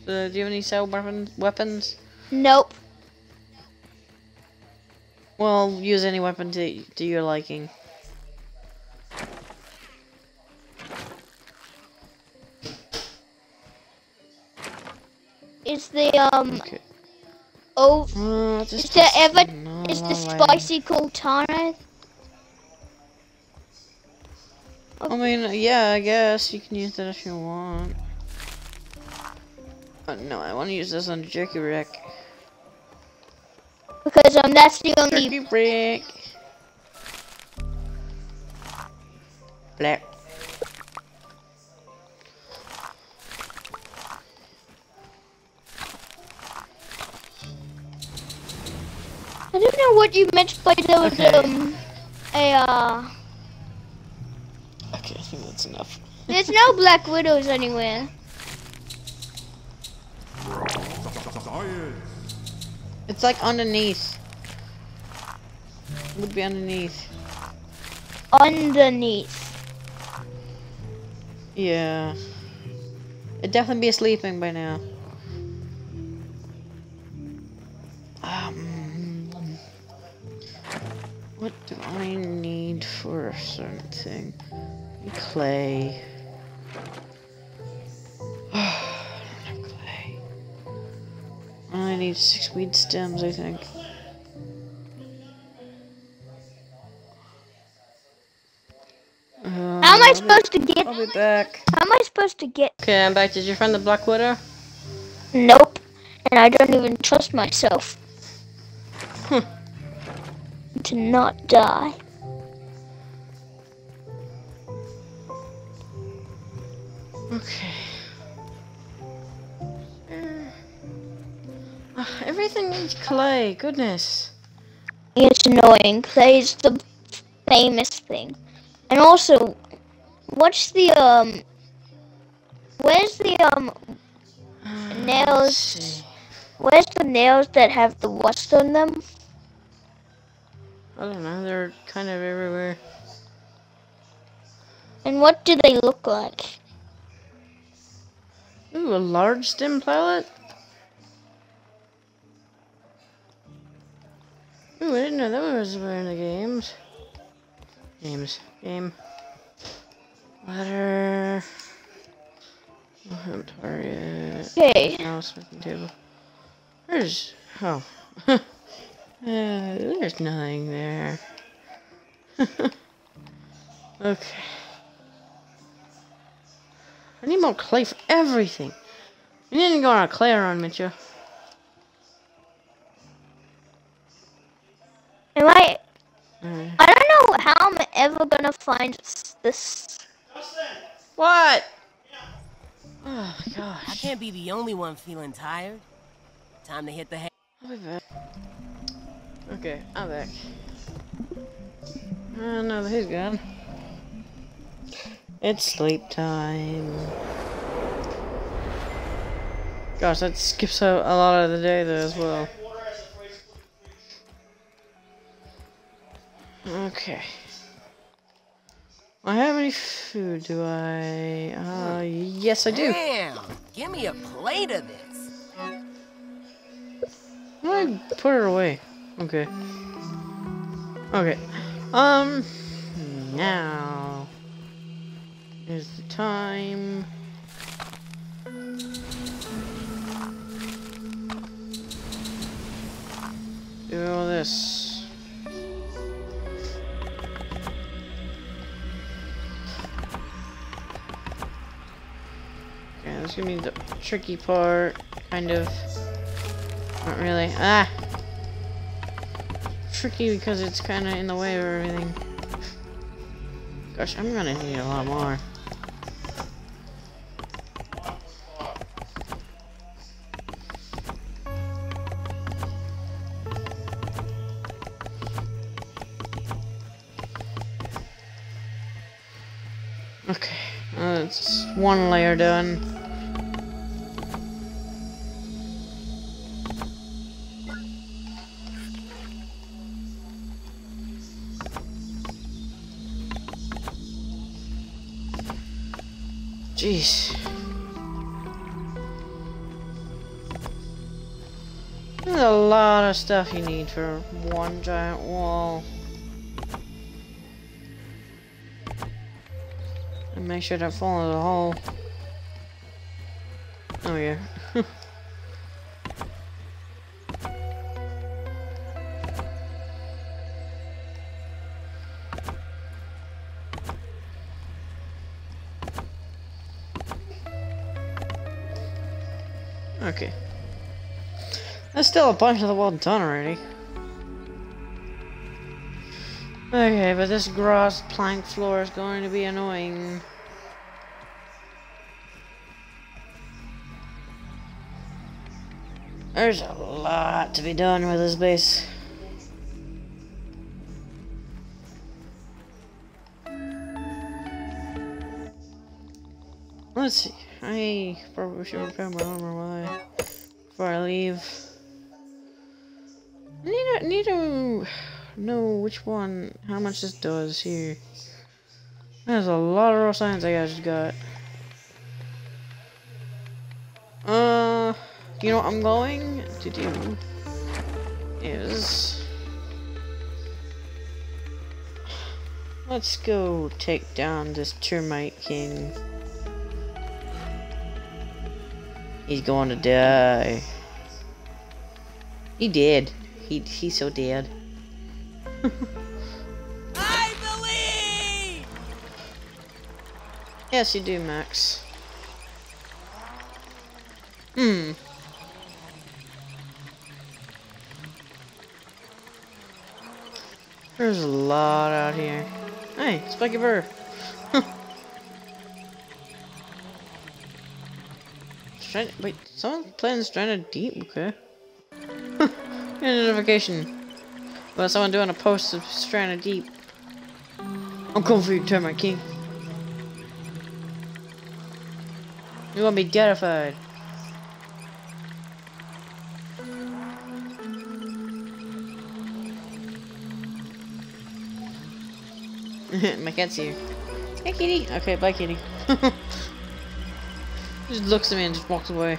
So, do you have any sour weapons? Weapons? Nope. Well, use any weapon to, to your liking. Is the um Okay. oh Uh, there ever is the spicy Coaltana? I mean, yeah, I guess you can use that if you want. Uh, no, I want to use this on Jerky Rick. Because um that's the only Jerky Rick. Black. I don't know what you meant by the Okay. um a uh Okay, I think that's enough. there's no black widows anywhere. It's like underneath. It Would be underneath. Underneath. Yeah. It'd definitely be sleeping by now. Um, what do I need for a certain thing? Clay. I don't have clay. I need six weed stems, I think. Uh, How am I I'll be- supposed to get I'll be back. how am I supposed to get Okay, I'm back. Did you find the Black Widow? Nope. And I don't even trust myself. Hmm. To not die. Okay. Uh, everything needs clay. Goodness. It's annoying. Clay is the famous thing. And also, what's the um Where's the um? Let's Nails. Where's the nails that have the rust on them? I don't know. They're kind of everywhere. And what do they look like? Ooh, a large stem palette. Ooh, I didn't know that was in the games. Games. Game. Ladder. Home target. Okay. Mouse, smithing table. There's. Oh. uh, there's nothing there. okay. I need more clay for everything. You didn't go on a clay run, Mitchell. Am I? Alright. I don't know how I'm ever gonna find this. What? Oh my I can't be the only one feeling tired. Time to hit the hay. I'll be back. Okay, I'm back. Oh no, he's gone. It's sleep time. Gosh, that skips out a lot of the day though as well. Okay. I have any food, do I? Uh, yes I do. Damn! Give me a plate of this. I put it away? Okay. Okay. Um. Now is the time. Do all this. Okay, this is gonna be the tricky part, kind of. Not really. Ah! Tricky because it's kind of in the way of everything. Gosh, I'm gonna need a lot more. Layer done. Jeez. There's a lot of stuff you need for one giant wall. And make sure that fall into the hole. Oh yeah. okay. There's still a bunch of the wall done already. Okay, but this grass plank floor is going to be annoying. There's a lot to be done with this base. Let's see. I probably should repair my armor while I- before I leave. I need to, need to know which one, how much this does here. There's a lot of raw science I just got. You know what I'm going to do is let's go take down this termite king. He's going to die. He did. He he's so dead. I believe! Yes, you do, Max. Hmm. There's a lot out here. Hey, Spiky Burr. Strand wait, someone's playing Stranded Deep, okay. Notification about someone doing a post of Stranded Deep. I'm coming for you, Termite King. You want to be terrified. My cat's here. Hey, kitty. Okay, bye, kitty. just looks at me and just walks away.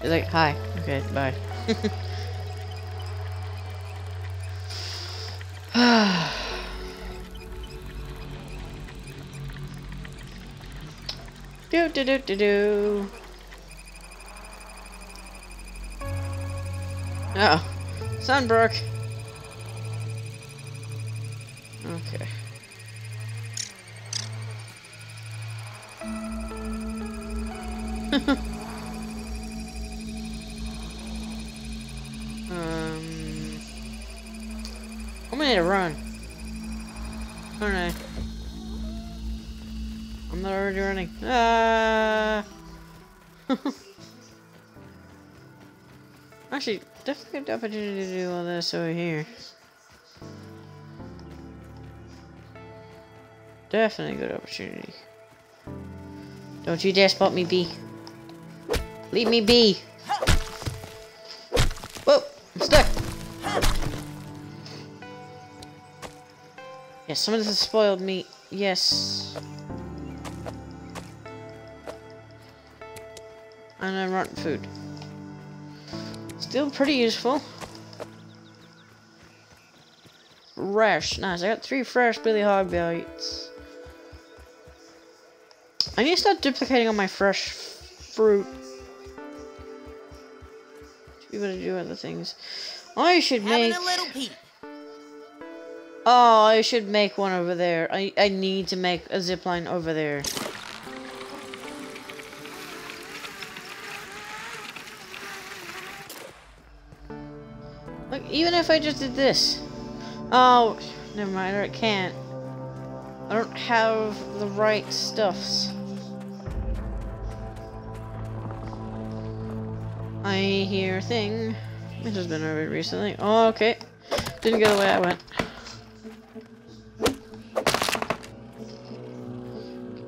He's like, hi. Okay, bye. do do do do do. Oh, Sunbrook. Opportunity to do all this over here. Definitely good opportunity. Don't you dare spot me, B. Leave me be. Whoa, I'm stuck. Yes, some of this is spoiled meat. Yes. And I rotten food. Still pretty useful. Fresh. Nice. I got three fresh Billy Hog bites. I need to start duplicating on my fresh fruit. To be able to do other things. Oh, I should Having make... a little peep. Oh, I should make one over there. I, I need to make a zip line over there. Even if I just did this. Oh, never mind, I can't. I don't have the right stuffs. I hear a thing. It has been over recently. Oh, okay. Didn't go the way I went.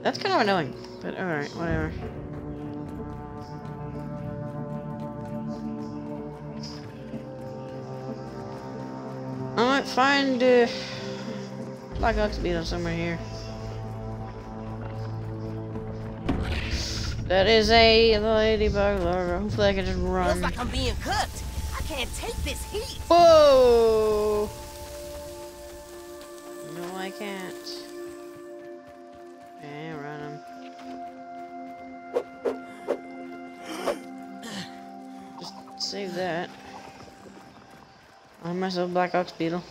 That's kind of annoying, but alright, whatever. Find uh, Black Ox Beetle somewhere here. That is a ladybug larva. Hopefully I can just run. Looks like I'm being cooked. I can't take this heat. Whoa! No, I can't. Okay, run him. Just save that. I have myself a Black Ox Beetle.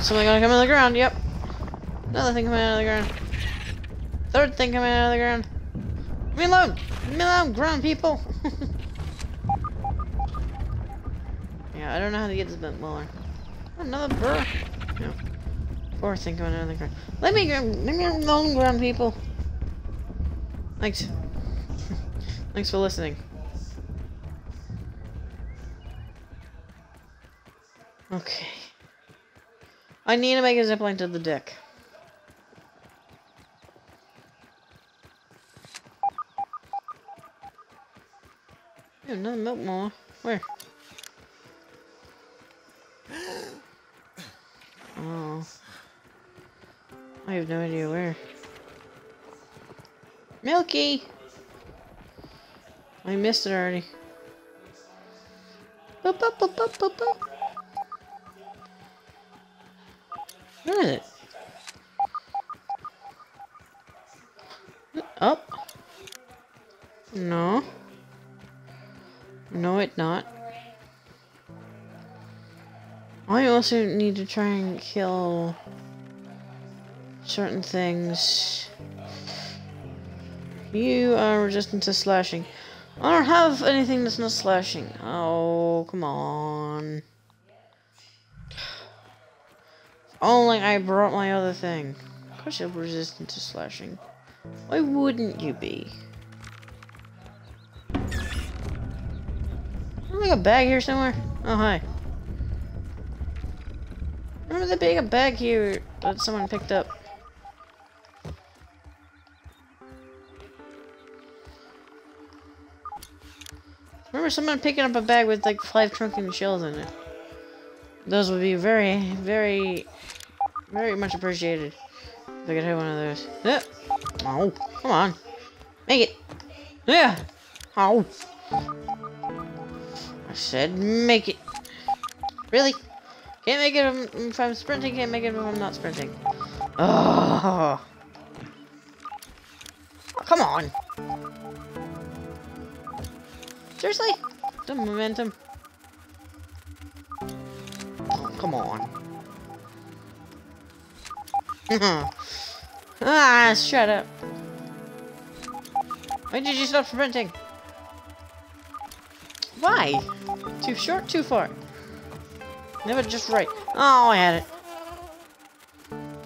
Something gonna come out of the ground, yep. Another thing coming out of the ground. Third thing coming out of the ground. Me alone! Me alone, ground people! Yeah, I don't know how to get this bit more. Another burr. No. Fourth thing coming out of the ground. Let me go. Let me alone, ground people. Thanks. Thanks for listening. Okay. I need to make a zipline to the deck. Ooh, another milk molar. Where? Oh. I have no idea where. Milky! I missed it already. Boop, boop, boop, Where is it? Up? No. No, it not. I also need to try and kill certain things. You are resistant to slashing. I don't have anything that's not slashing. Oh, come on. Oh, Only I brought my other thing. Push-up resistant to slashing. Why wouldn't you be? Isn't like a bag here somewhere? Oh, hi. Remember there being a bag here that someone picked up. Remember someone picking up a bag with like five trunking shells in it. Those would be very, very, very much appreciated. If I could have one of those. Yeah. Oh, come on. Make it. Yeah. Oh. I said make it. Really? Can't make it if I'm sprinting, can't make it if I'm not sprinting. Oh. Come on. Seriously? The momentum. ah, shut up. Why did you stop sprinting? Why? Too short, too far. Never just right. Oh, I had it.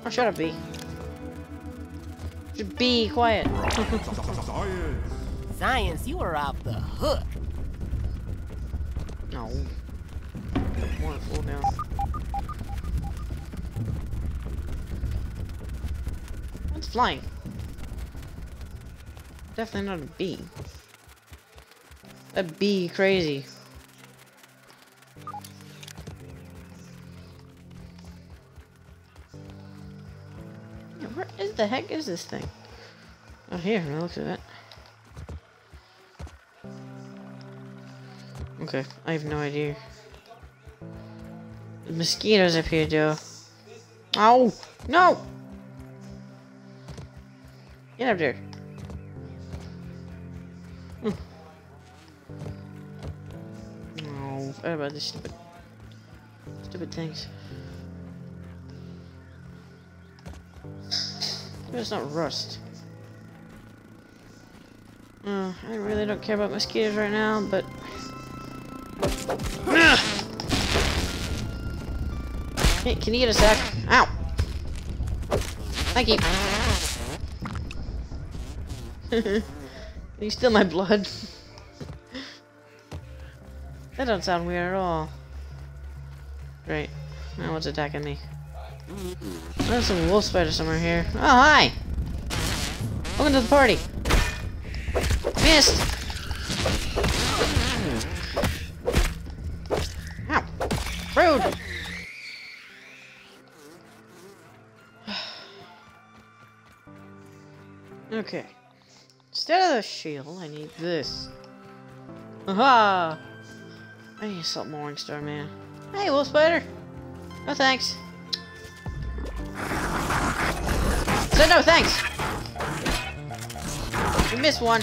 Oh, shut up, B. Just be quiet. Science, you are off the hook. No. One full down. Flying? Definitely not a bee. A bee crazy. Yeah, where is the heck is this thing? Oh, here, I looked at it. Okay, I have no idea. The mosquitoes up here, Joe. Oh, no! Get up there. Hmm. Oh, forgot about this stupid, stupid things. It's not rust. Uh, I really don't care about mosquitoes right now, but Hey, can you get a sec? Ow! Thank you. you steal my blood. that don't sound weird at all. Great. Now what's attacking me? There's some wolf spider somewhere here. Oh, hi! Welcome to the party. Missed! Shield, I need this. Aha! I need something Morning Star Man. Hey, Wolf Spider! No thanks. Said no thanks! You missed one.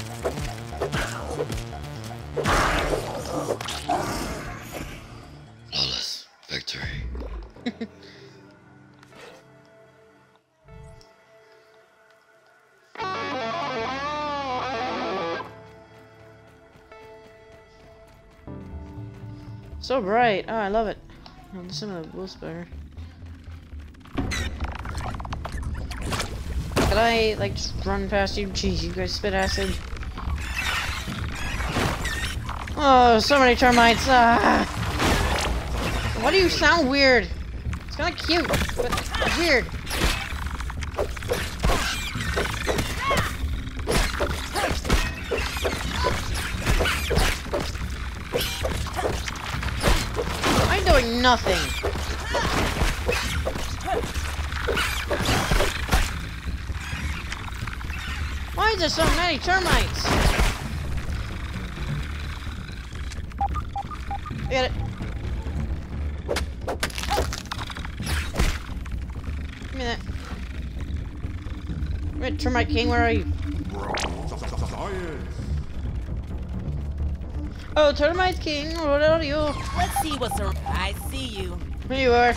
So bright. Oh, I love it. Oh, listen to the wolf spider. Could I, like, just run past you? Jeez, you guys spit acid. Oh, so many termites. Ah. Why do you sound weird? It's kind of cute, but weird. Nothing. Why is there so many termites? Get it. Give me that. Wait, termite king, where are you? Oh, termite king, what are you? Let's see what's around. I you. Here you are.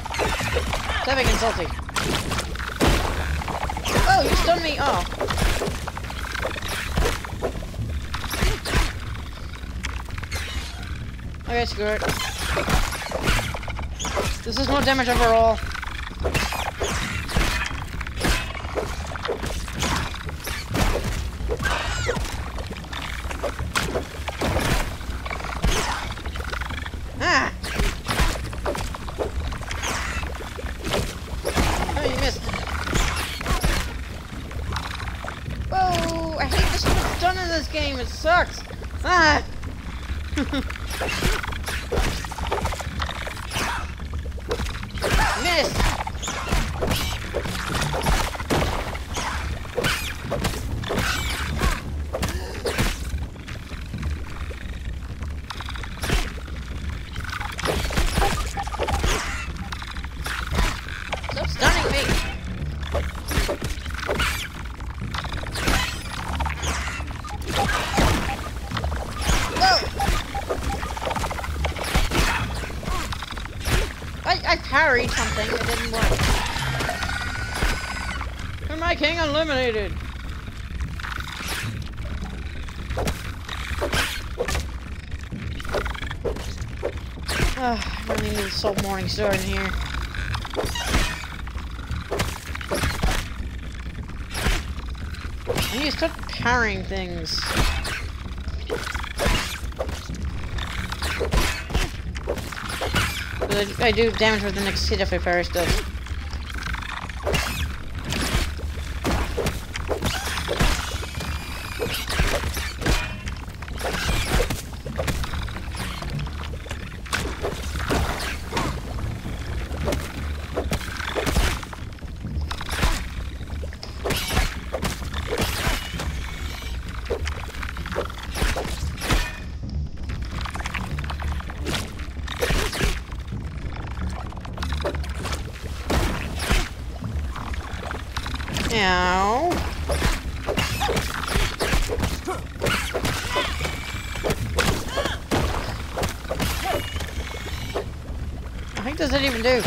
Being insulting. Oh, you stunned me. Oh. Okay, screw it. This is no damage overall. Morning Star in here. To start parrying things. I, do damage with the next hit if I parry stuff. Ow. I think does it even do?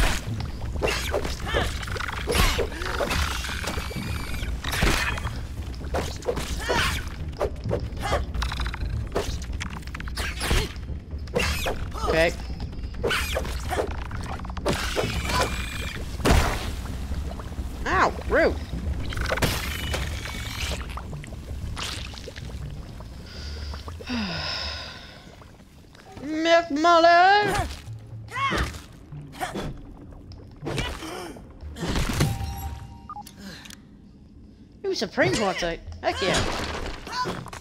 Supreme Quartzite. Heck yeah.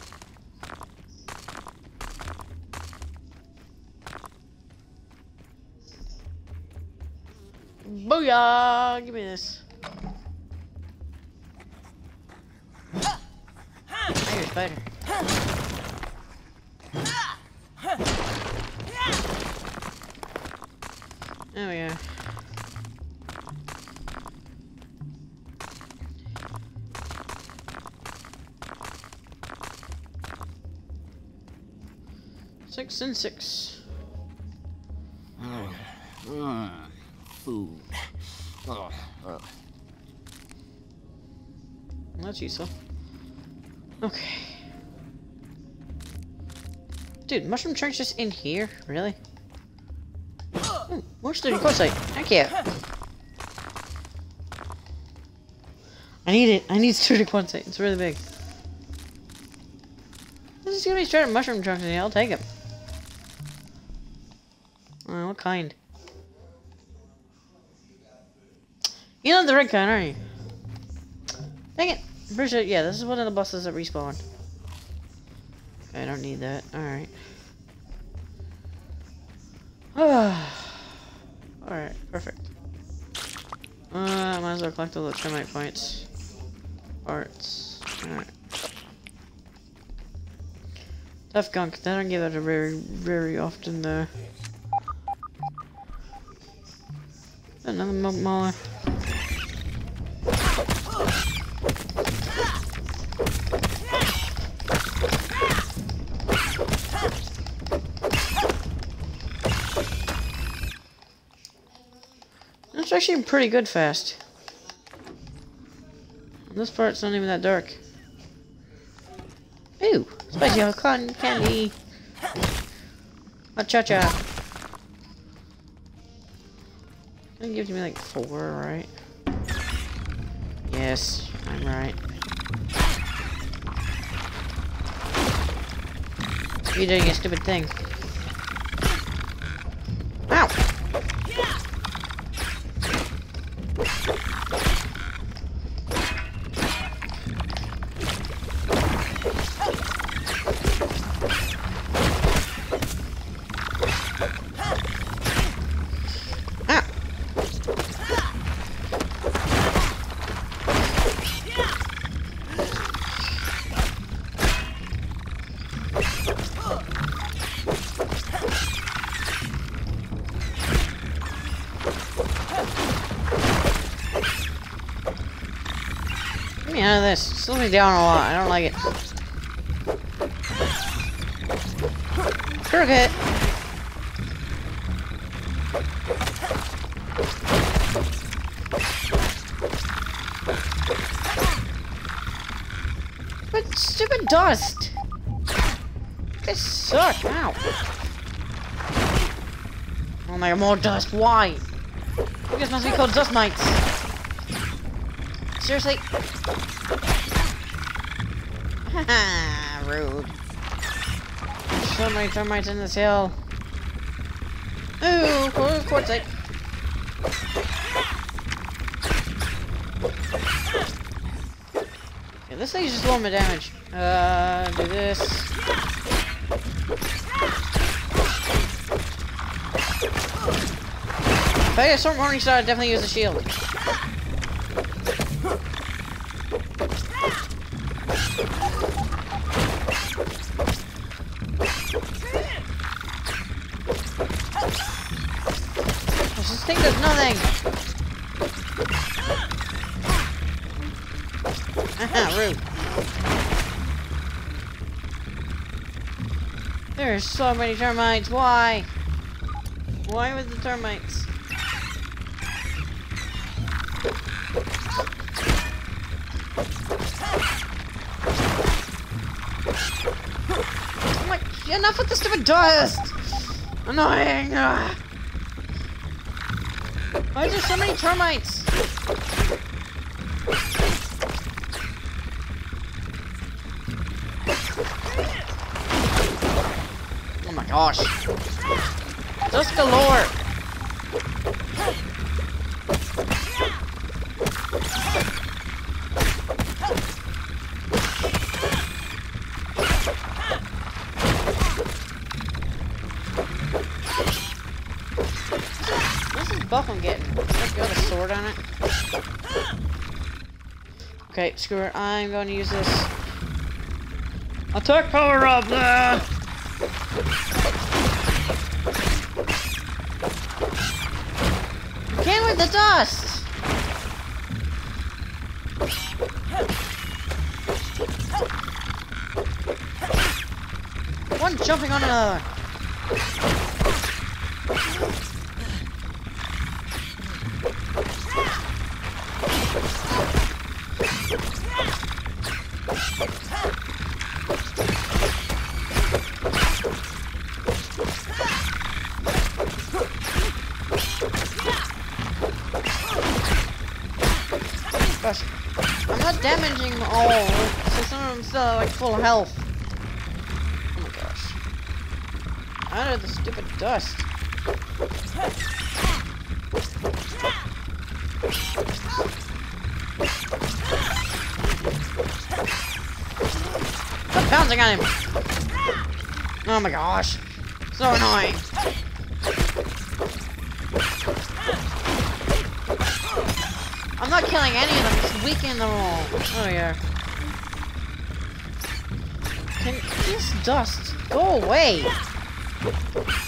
Useful. Okay. Dude, mushroom chunks just in here? Really? Ooh, more sturdy quartzite. Heck yeah. I need it. I need sturdy quartzite. It's really big. This is gonna be straight up mushroom chunks in here. I'll take them. Uh, what kind? You know the red kind, aren't you? Yeah, this is one of the buses that respawn. I don't need that. Alright. Alright, perfect. Uh, might as well collect all the termite points. Parts. Alright. Tough gunk. They don't give a very, very often though. Another milk molar. Actually pretty good fast. This part's not even that dark. Ooh, hot cotton candy. A cha cha. That gives me like four, right? Yes, I'm right. You're doing a stupid thing. Down a lot. I don't like it. Cricket. But stupid dust. This sucks. Ow. Oh my god, more dust. Why? You guys must be called dust mites. Seriously? Rude. So many termites in this hill. Ooh, qu- quartzite. Yeah, this thing's just a low my damage. Uh, do this. I a storm I'd definitely use the shield. So many termites. Why? Why with the termites? Oh my, enough with the stupid dust! Annoying! ah. Why is there so many termites? Oh gosh. Dust galore! This is buff I'm getting. Let's a sword on it. Okay, screw it. I'm going to use this. Attack power up there! Jumping on another. Gosh, I'm not damaging all, so some of them still like full health. Out of the stupid dust. Stop bouncing on him! Oh my gosh. So annoying. I'm not killing any of them, just weakening them all. Oh yeah. Can this dust go away? Thank you.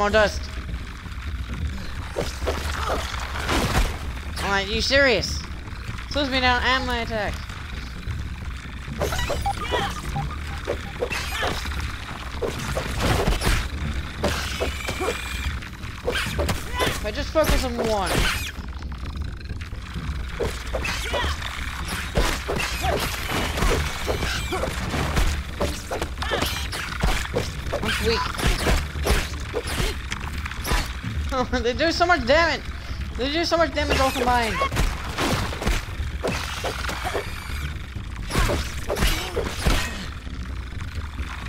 More dust. Alright, you serious? Slows me down and my attack. If I just focus on one. They do so much damage. They do so much damage all combined.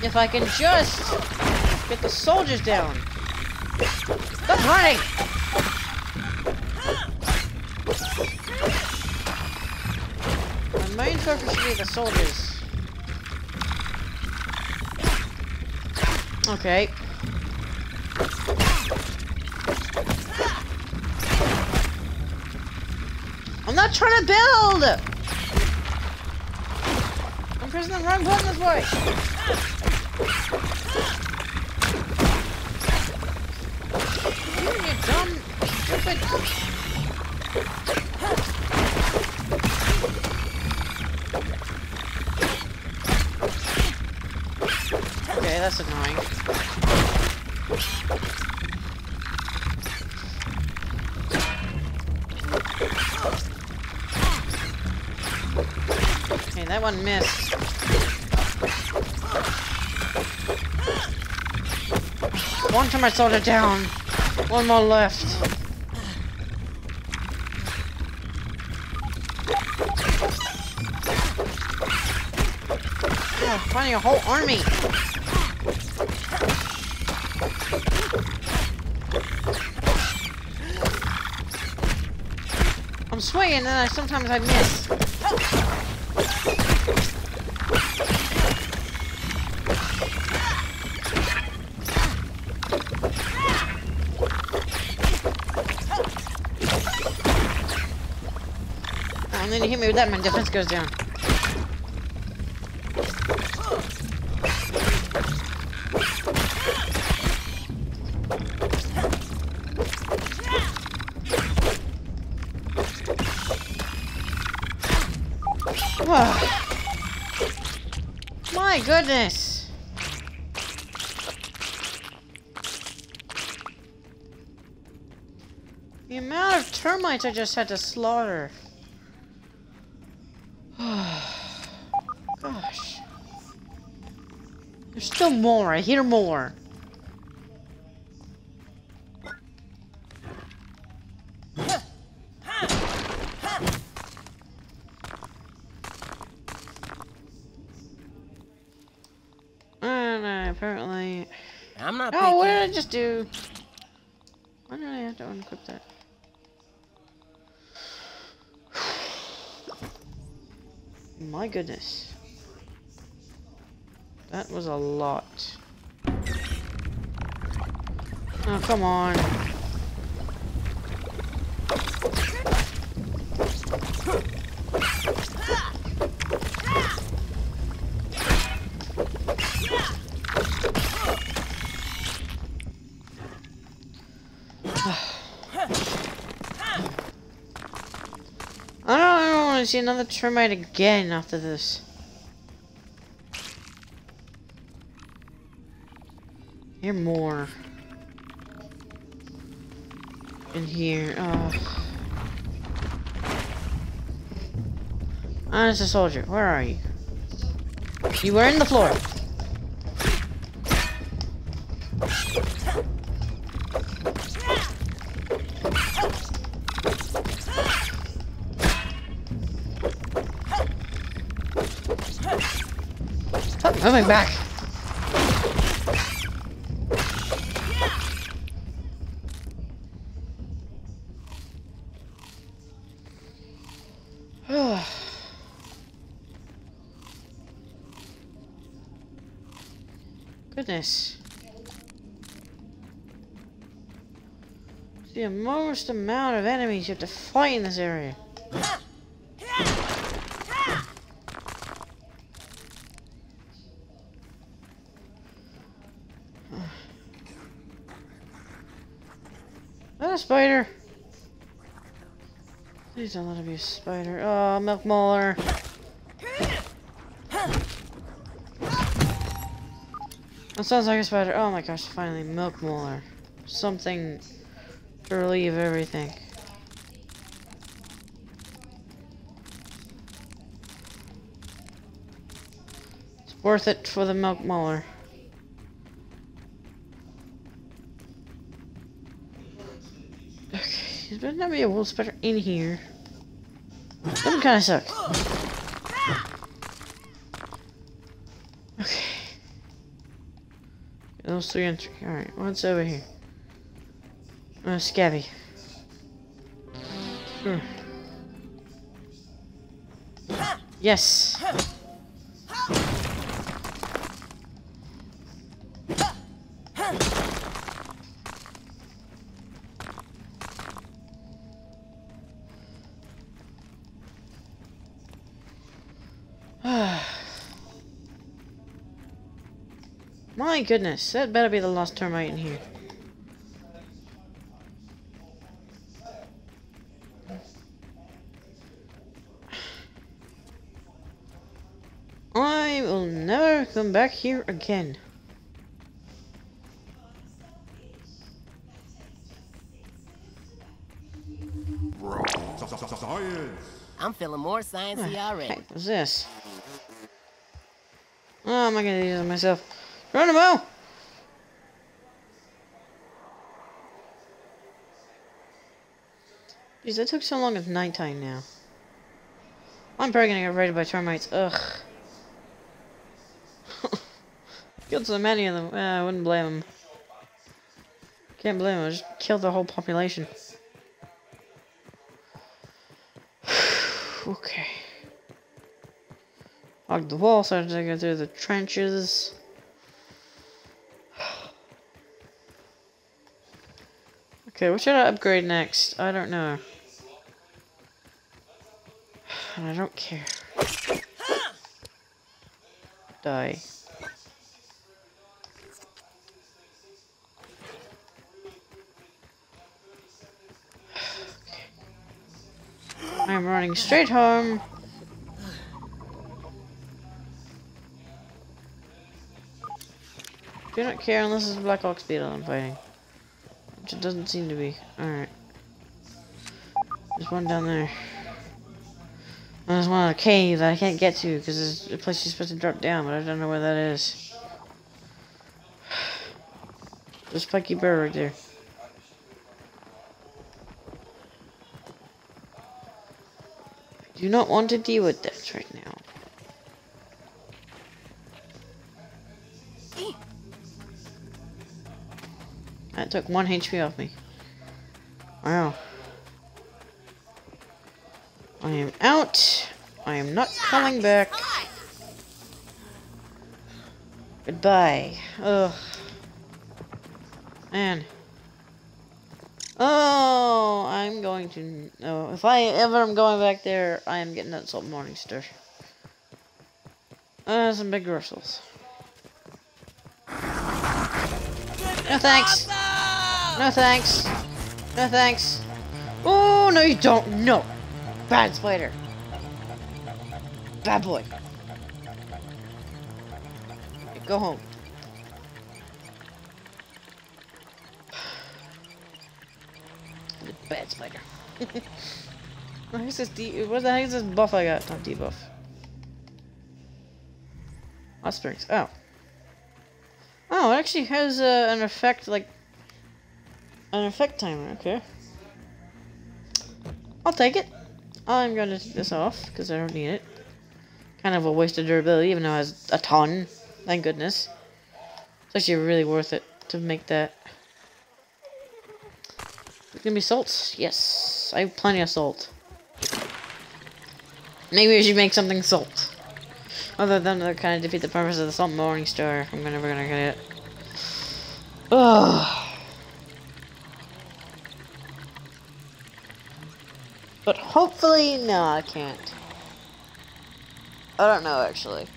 If I can just get the soldiers down. Stop running! My main focus should be the soldiers. Okay. Trying to build! I'm pressing the wrong button this way. That one missed. One to my soldier down. One more left. Oh, finding a whole army. I'm swinging and I sometimes I miss. Then you hit me with that, my defense goes down. My goodness! The amount of termites I just had to slaughter. Gosh. There's still more. I hear more. Apparently. I'm not Oh, what did I just do? Why did I have to unequip that? My goodness. That was a lot. Oh, come on. I don't, I don't want to see another termite again after this. More. In here. Oh. Honest soldier, where are you? You were in the floor. Stop moving back. The most amount of enemies you have to fight in this area. That a spider? Please don't let it be a spider. Oh, milk molar. That sounds like a spider. Oh my gosh, finally, milk molar. Something relieve everything. It's worth it for the milk molar. Okay, there better not be a wolf spider in here. That kind of suck. Okay. Those three three. Alright, what's over here? Uh, Scabby. Hmm. Yes. My goodness, that better be the last termite in here. I will never come back here again. I'm feeling more sciencey ah, already. heck was this? Oh, am I gonna use it myself? Geronimo! Jeez, that took so long. It's nighttime now. I'm probably gonna get raided by termites. Ugh. Killed so many of them. Uh, I wouldn't blame them. Can't blame them. I just killed the whole population. okay. Hog the wall, started to go through the trenches. Okay, what should I upgrade next? I don't know. And I don't care. Die. I'm running straight home. Do not care unless it's Black Ox Beetle I'm fighting. Which it doesn't seem to be. Alright. There's one down there. And there's one in a cave that I can't get to because there's a place you're supposed to drop down, but I don't know where that is. There's Spiky Bear right there. Do not want to deal with that right now. That took one HP off me. Wow. I am out. I am not coming back. Goodbye. Ugh. Man. Oh, I'm going to. Oh, if I ever am going back there, I am getting that salt morning star. Uh, some big Russells. No thanks. No thanks. No thanks. Oh, no you don't. No. Bad spider. Bad boy. Go home. Bad spider. what is this D what the heck is this buff I got? Not debuff. Hot springs. Oh. Oh, it actually has uh, an effect like an effect timer. Okay. I'll take it. I'm gonna take this off because I don't need it. Kind of a waste of durability, even though it has a ton. Thank goodness. It's actually really worth it to make that. Gonna be salt? Yes. I have plenty of salt. Maybe we should make something salt. Other than to kind of defeat the purpose of the salt morning star. I'm never gonna get it. Ugh. But hopefully, no, I can't. I don't know, actually.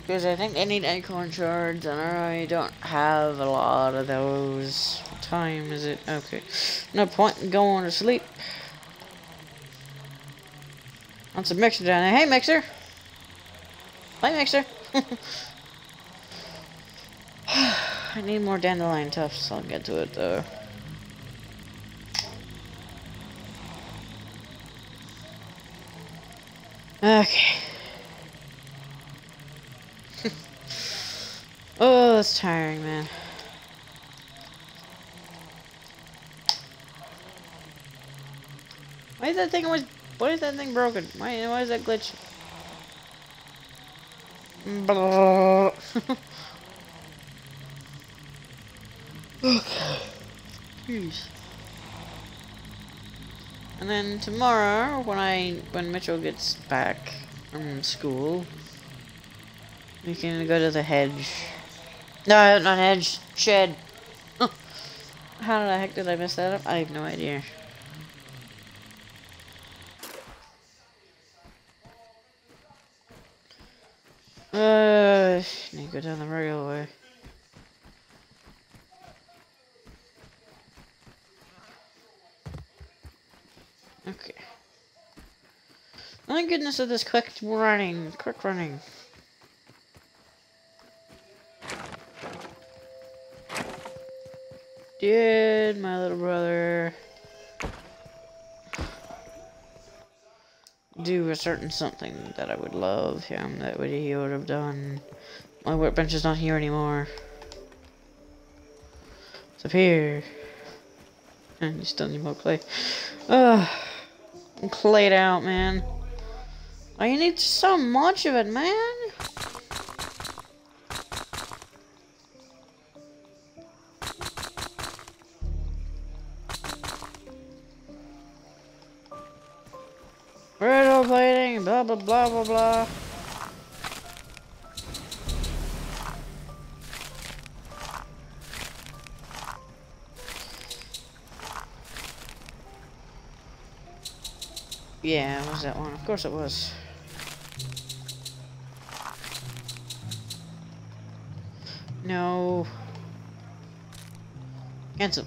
Because I think I need acorn shards, and I don't have a lot of those. Time is it? Okay. No point in going to sleep. Want some mixer down there. Hey, mixer! Hi, mixer! I need more dandelion tufts. I'll get to it, though. Okay. oh, that's tiring, man. Why is that thing always... Why is that thing broken? Why, why is that glitch? Jeez. And then tomorrow, when I when Mitchell gets back from school, we can go to the hedge. No, not hedge, shed. How the heck did I mess that up? I have no idea. Uh, need to go down the regular way. Okay. Thank goodness of this quick running, quick running. Did my little brother do a certain something that I would love him that would he would have done? My workbench is not here anymore. It's up here. And you still need more clay. Ugh. I'm clayed out, man. Oh, you need so much of it, man. Riddle plating, blah blah blah blah blah. Yeah, was that one. Of course it was. No. Cancel.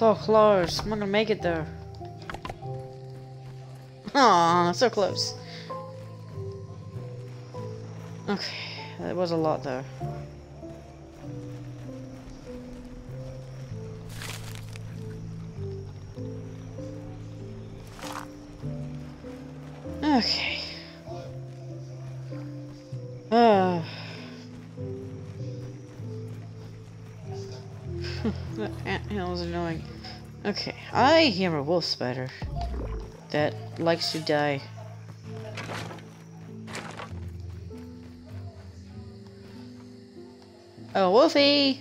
So close. I'm not gonna make it there. Aw, so close. Okay, that was a lot though. I am a wolf spider that likes to die. Oh, Wolfie!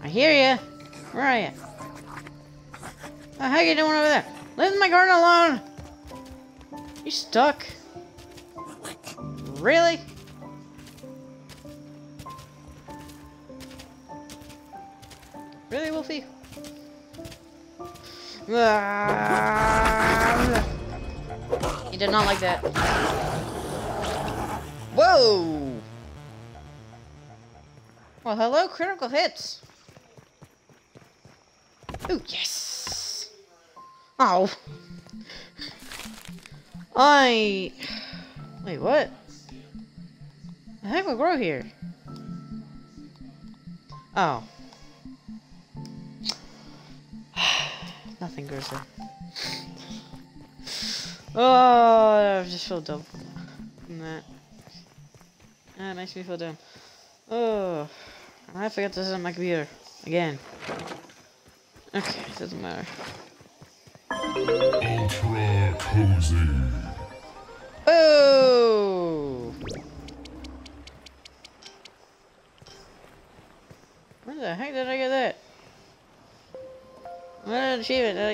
I hear ya. Where are ya? Oh, how you doing over there? Leave my garden alone! You stuck? Really, He did not like that. Whoa! Well, hello, critical hits. Ooh, yes! Oh. I... Wait, what? The heck will grow here? Oh. Grows there. Oh, I just feel dumb from that. That makes me feel dumb. Oh, I forgot this is on my computer again. Okay, doesn't matter. Ultra cozy.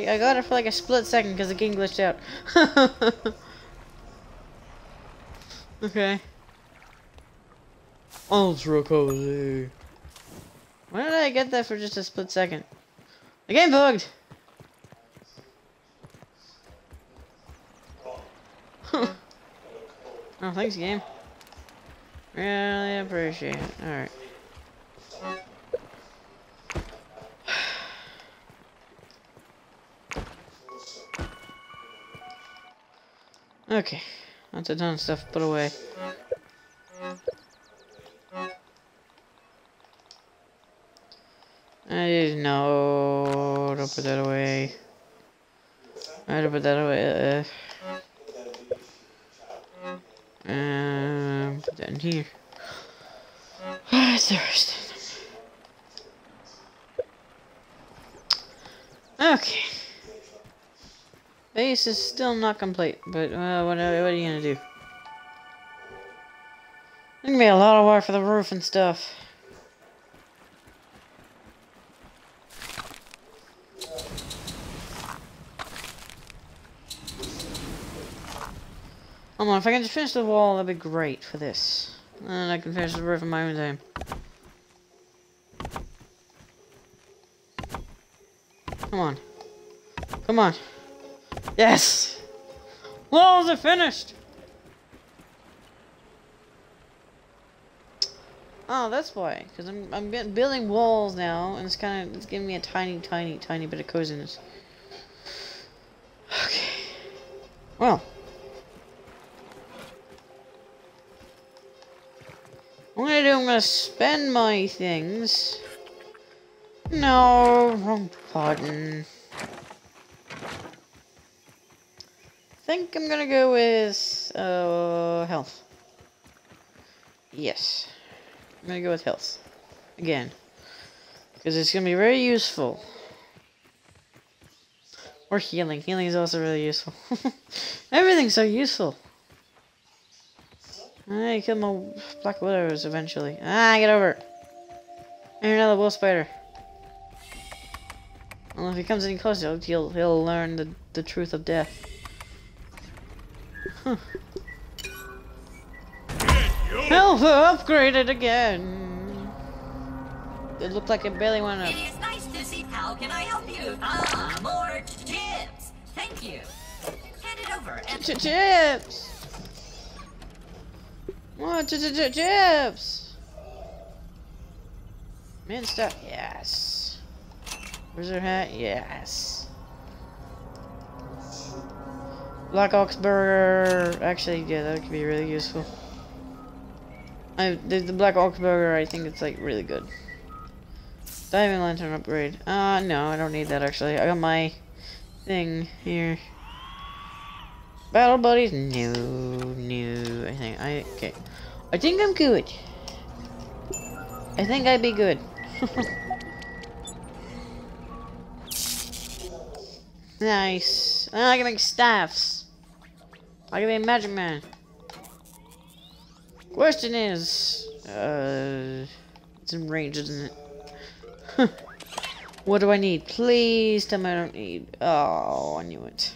I, got it for like a split second because the game glitched out. okay. Ultra cozy. Why did I get that for just a split second? The game bugged! oh, thanks, game. Really appreciate it. Alright. Okay, that's a ton of stuff put away. I didn't know. Don't put that away. I to put that away. Uh, Um, put that in here. Ah. Okay. Base is still not complete, but uh, what, what are you gonna do? There's gonna be a lot of work for the roof and stuff. Come on, if I can just finish the wall, that'd be great for this. And I can finish the roof in my own time. Come on. Come on. Yes! Walls are finished! Oh, that's why. Because I'm, I'm building walls now, and it's kind of, it's giving me a tiny, tiny, tiny bit of coziness. Okay. Well. What I'm gonna do, I'm gonna spend my things. No, wrong button. Think I'm gonna go with uh, health. Yes. I'm gonna go with health. Again. Because it's gonna be very useful. Or healing. Healing is also really useful. Everything's so useful. I kill my black widows eventually. Ah, get over it. And another wolf spider. Well, if he comes any closer, he'll he'll learn the the truth of death. Huh. Health upgraded again. It looked like it barely went up. It is nice to see. How can I help you? Ah, more chips. Thank you. Hand it over and Ch chips. What? Ch ch ch chips. Mint stuff. Yes. Wizard hat. Yes. Black Ox Burger. Actually, yeah, that could be really useful. I the, the Black Ox Burger. I think it's like really good. Diving Lantern upgrade. Uh, no, I don't need that actually. I got my thing here. Battle buddies? No, no. I think I okay. I think I'm good. I think I'd be good. nice. Now I can make staffs. I can be a magic man. Question is, uh, it's in range, isn't it? what do I need? Please tell me I don't need. Oh, I knew it.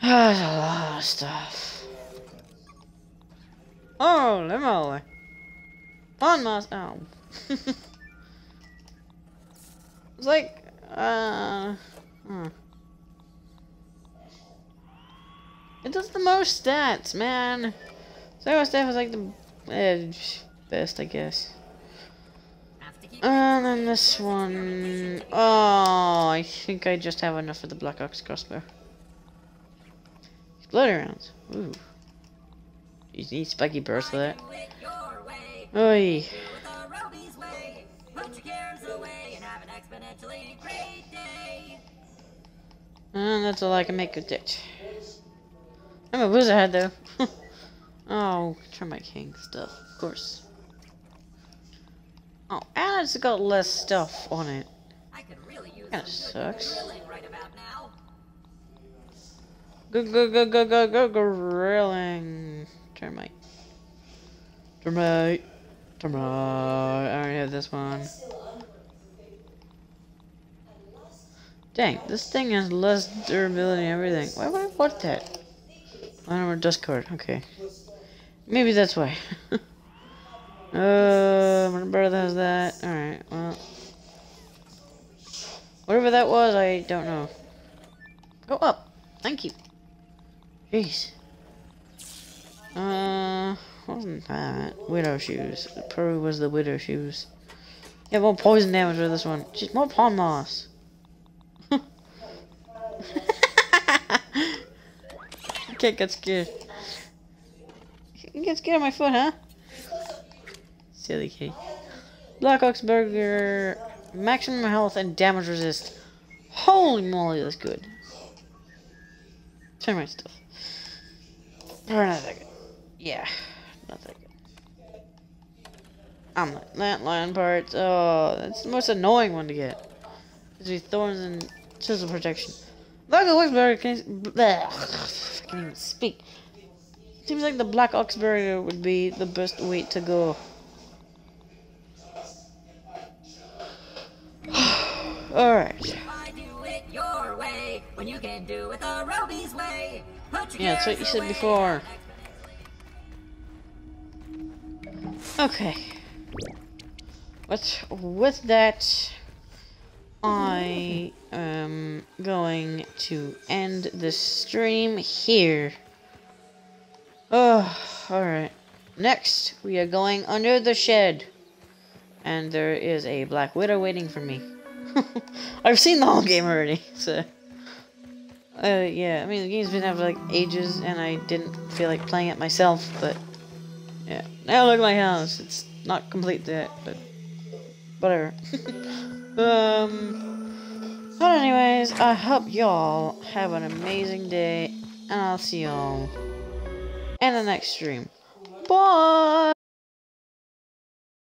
There's a lot of stuff. Oh, limo. On my. Oh. it's like. Uh. Huh. It does the most stats, man. So stuff is like the uh, best, I guess. And then this one. Oh, I think I just have enough for the Black Ox crossbow. Exploding rounds. Ooh. You need spiky burrs for that. Oi. And that's all I can make with it. I'm a wizard head though. oh, Termite King stuff, of course. Oh, and it's got less stuff on it. I could really use Kinda sucks. grilling right about now. Go go go go go go grilling. Termite. Termite. Termite. I already have this one. Dang, this thing has less durability and everything. Why would I want that? Armor dust card. Okay. Maybe that's why. uh, my brother has that. Alright, well. Whatever that was, I don't know. Go up. Thank you. Jeez. Uh, wasn't that? Widow shoes. It probably was the widow shoes. Yeah, more poison damage with this one. Jeez, more palm moss. Can't get scared. You get scared of my foot, huh? Silly kitty. Black Ox Burger. Maximum health and damage resist. Holy moly, that's good. Turn my stuff. Or not that good. Yeah, not that good. I'm like, that lion part, oh, that's the most annoying one to get. With thorns and chisel protection. Black can bleh, I can't even speak. Seems like the Black Oxberry would be the best way to go. Alright. Why do it your way when you can do it the Roby's way? Put your Yeah, that's what you said before. Okay. But with that, I am going to end the stream here. Oh, alright. Next, we are going under the shed. And there is a Black Widow waiting for me. I've seen the whole game already, so... Uh, yeah, I mean, the game's been out for like ages, and I didn't feel like playing it myself, but yeah. Now look at my house. It's not complete yet, but whatever. um, but anyways, I hope y'all have an amazing day, and I'll see y'all in the next stream. Bye!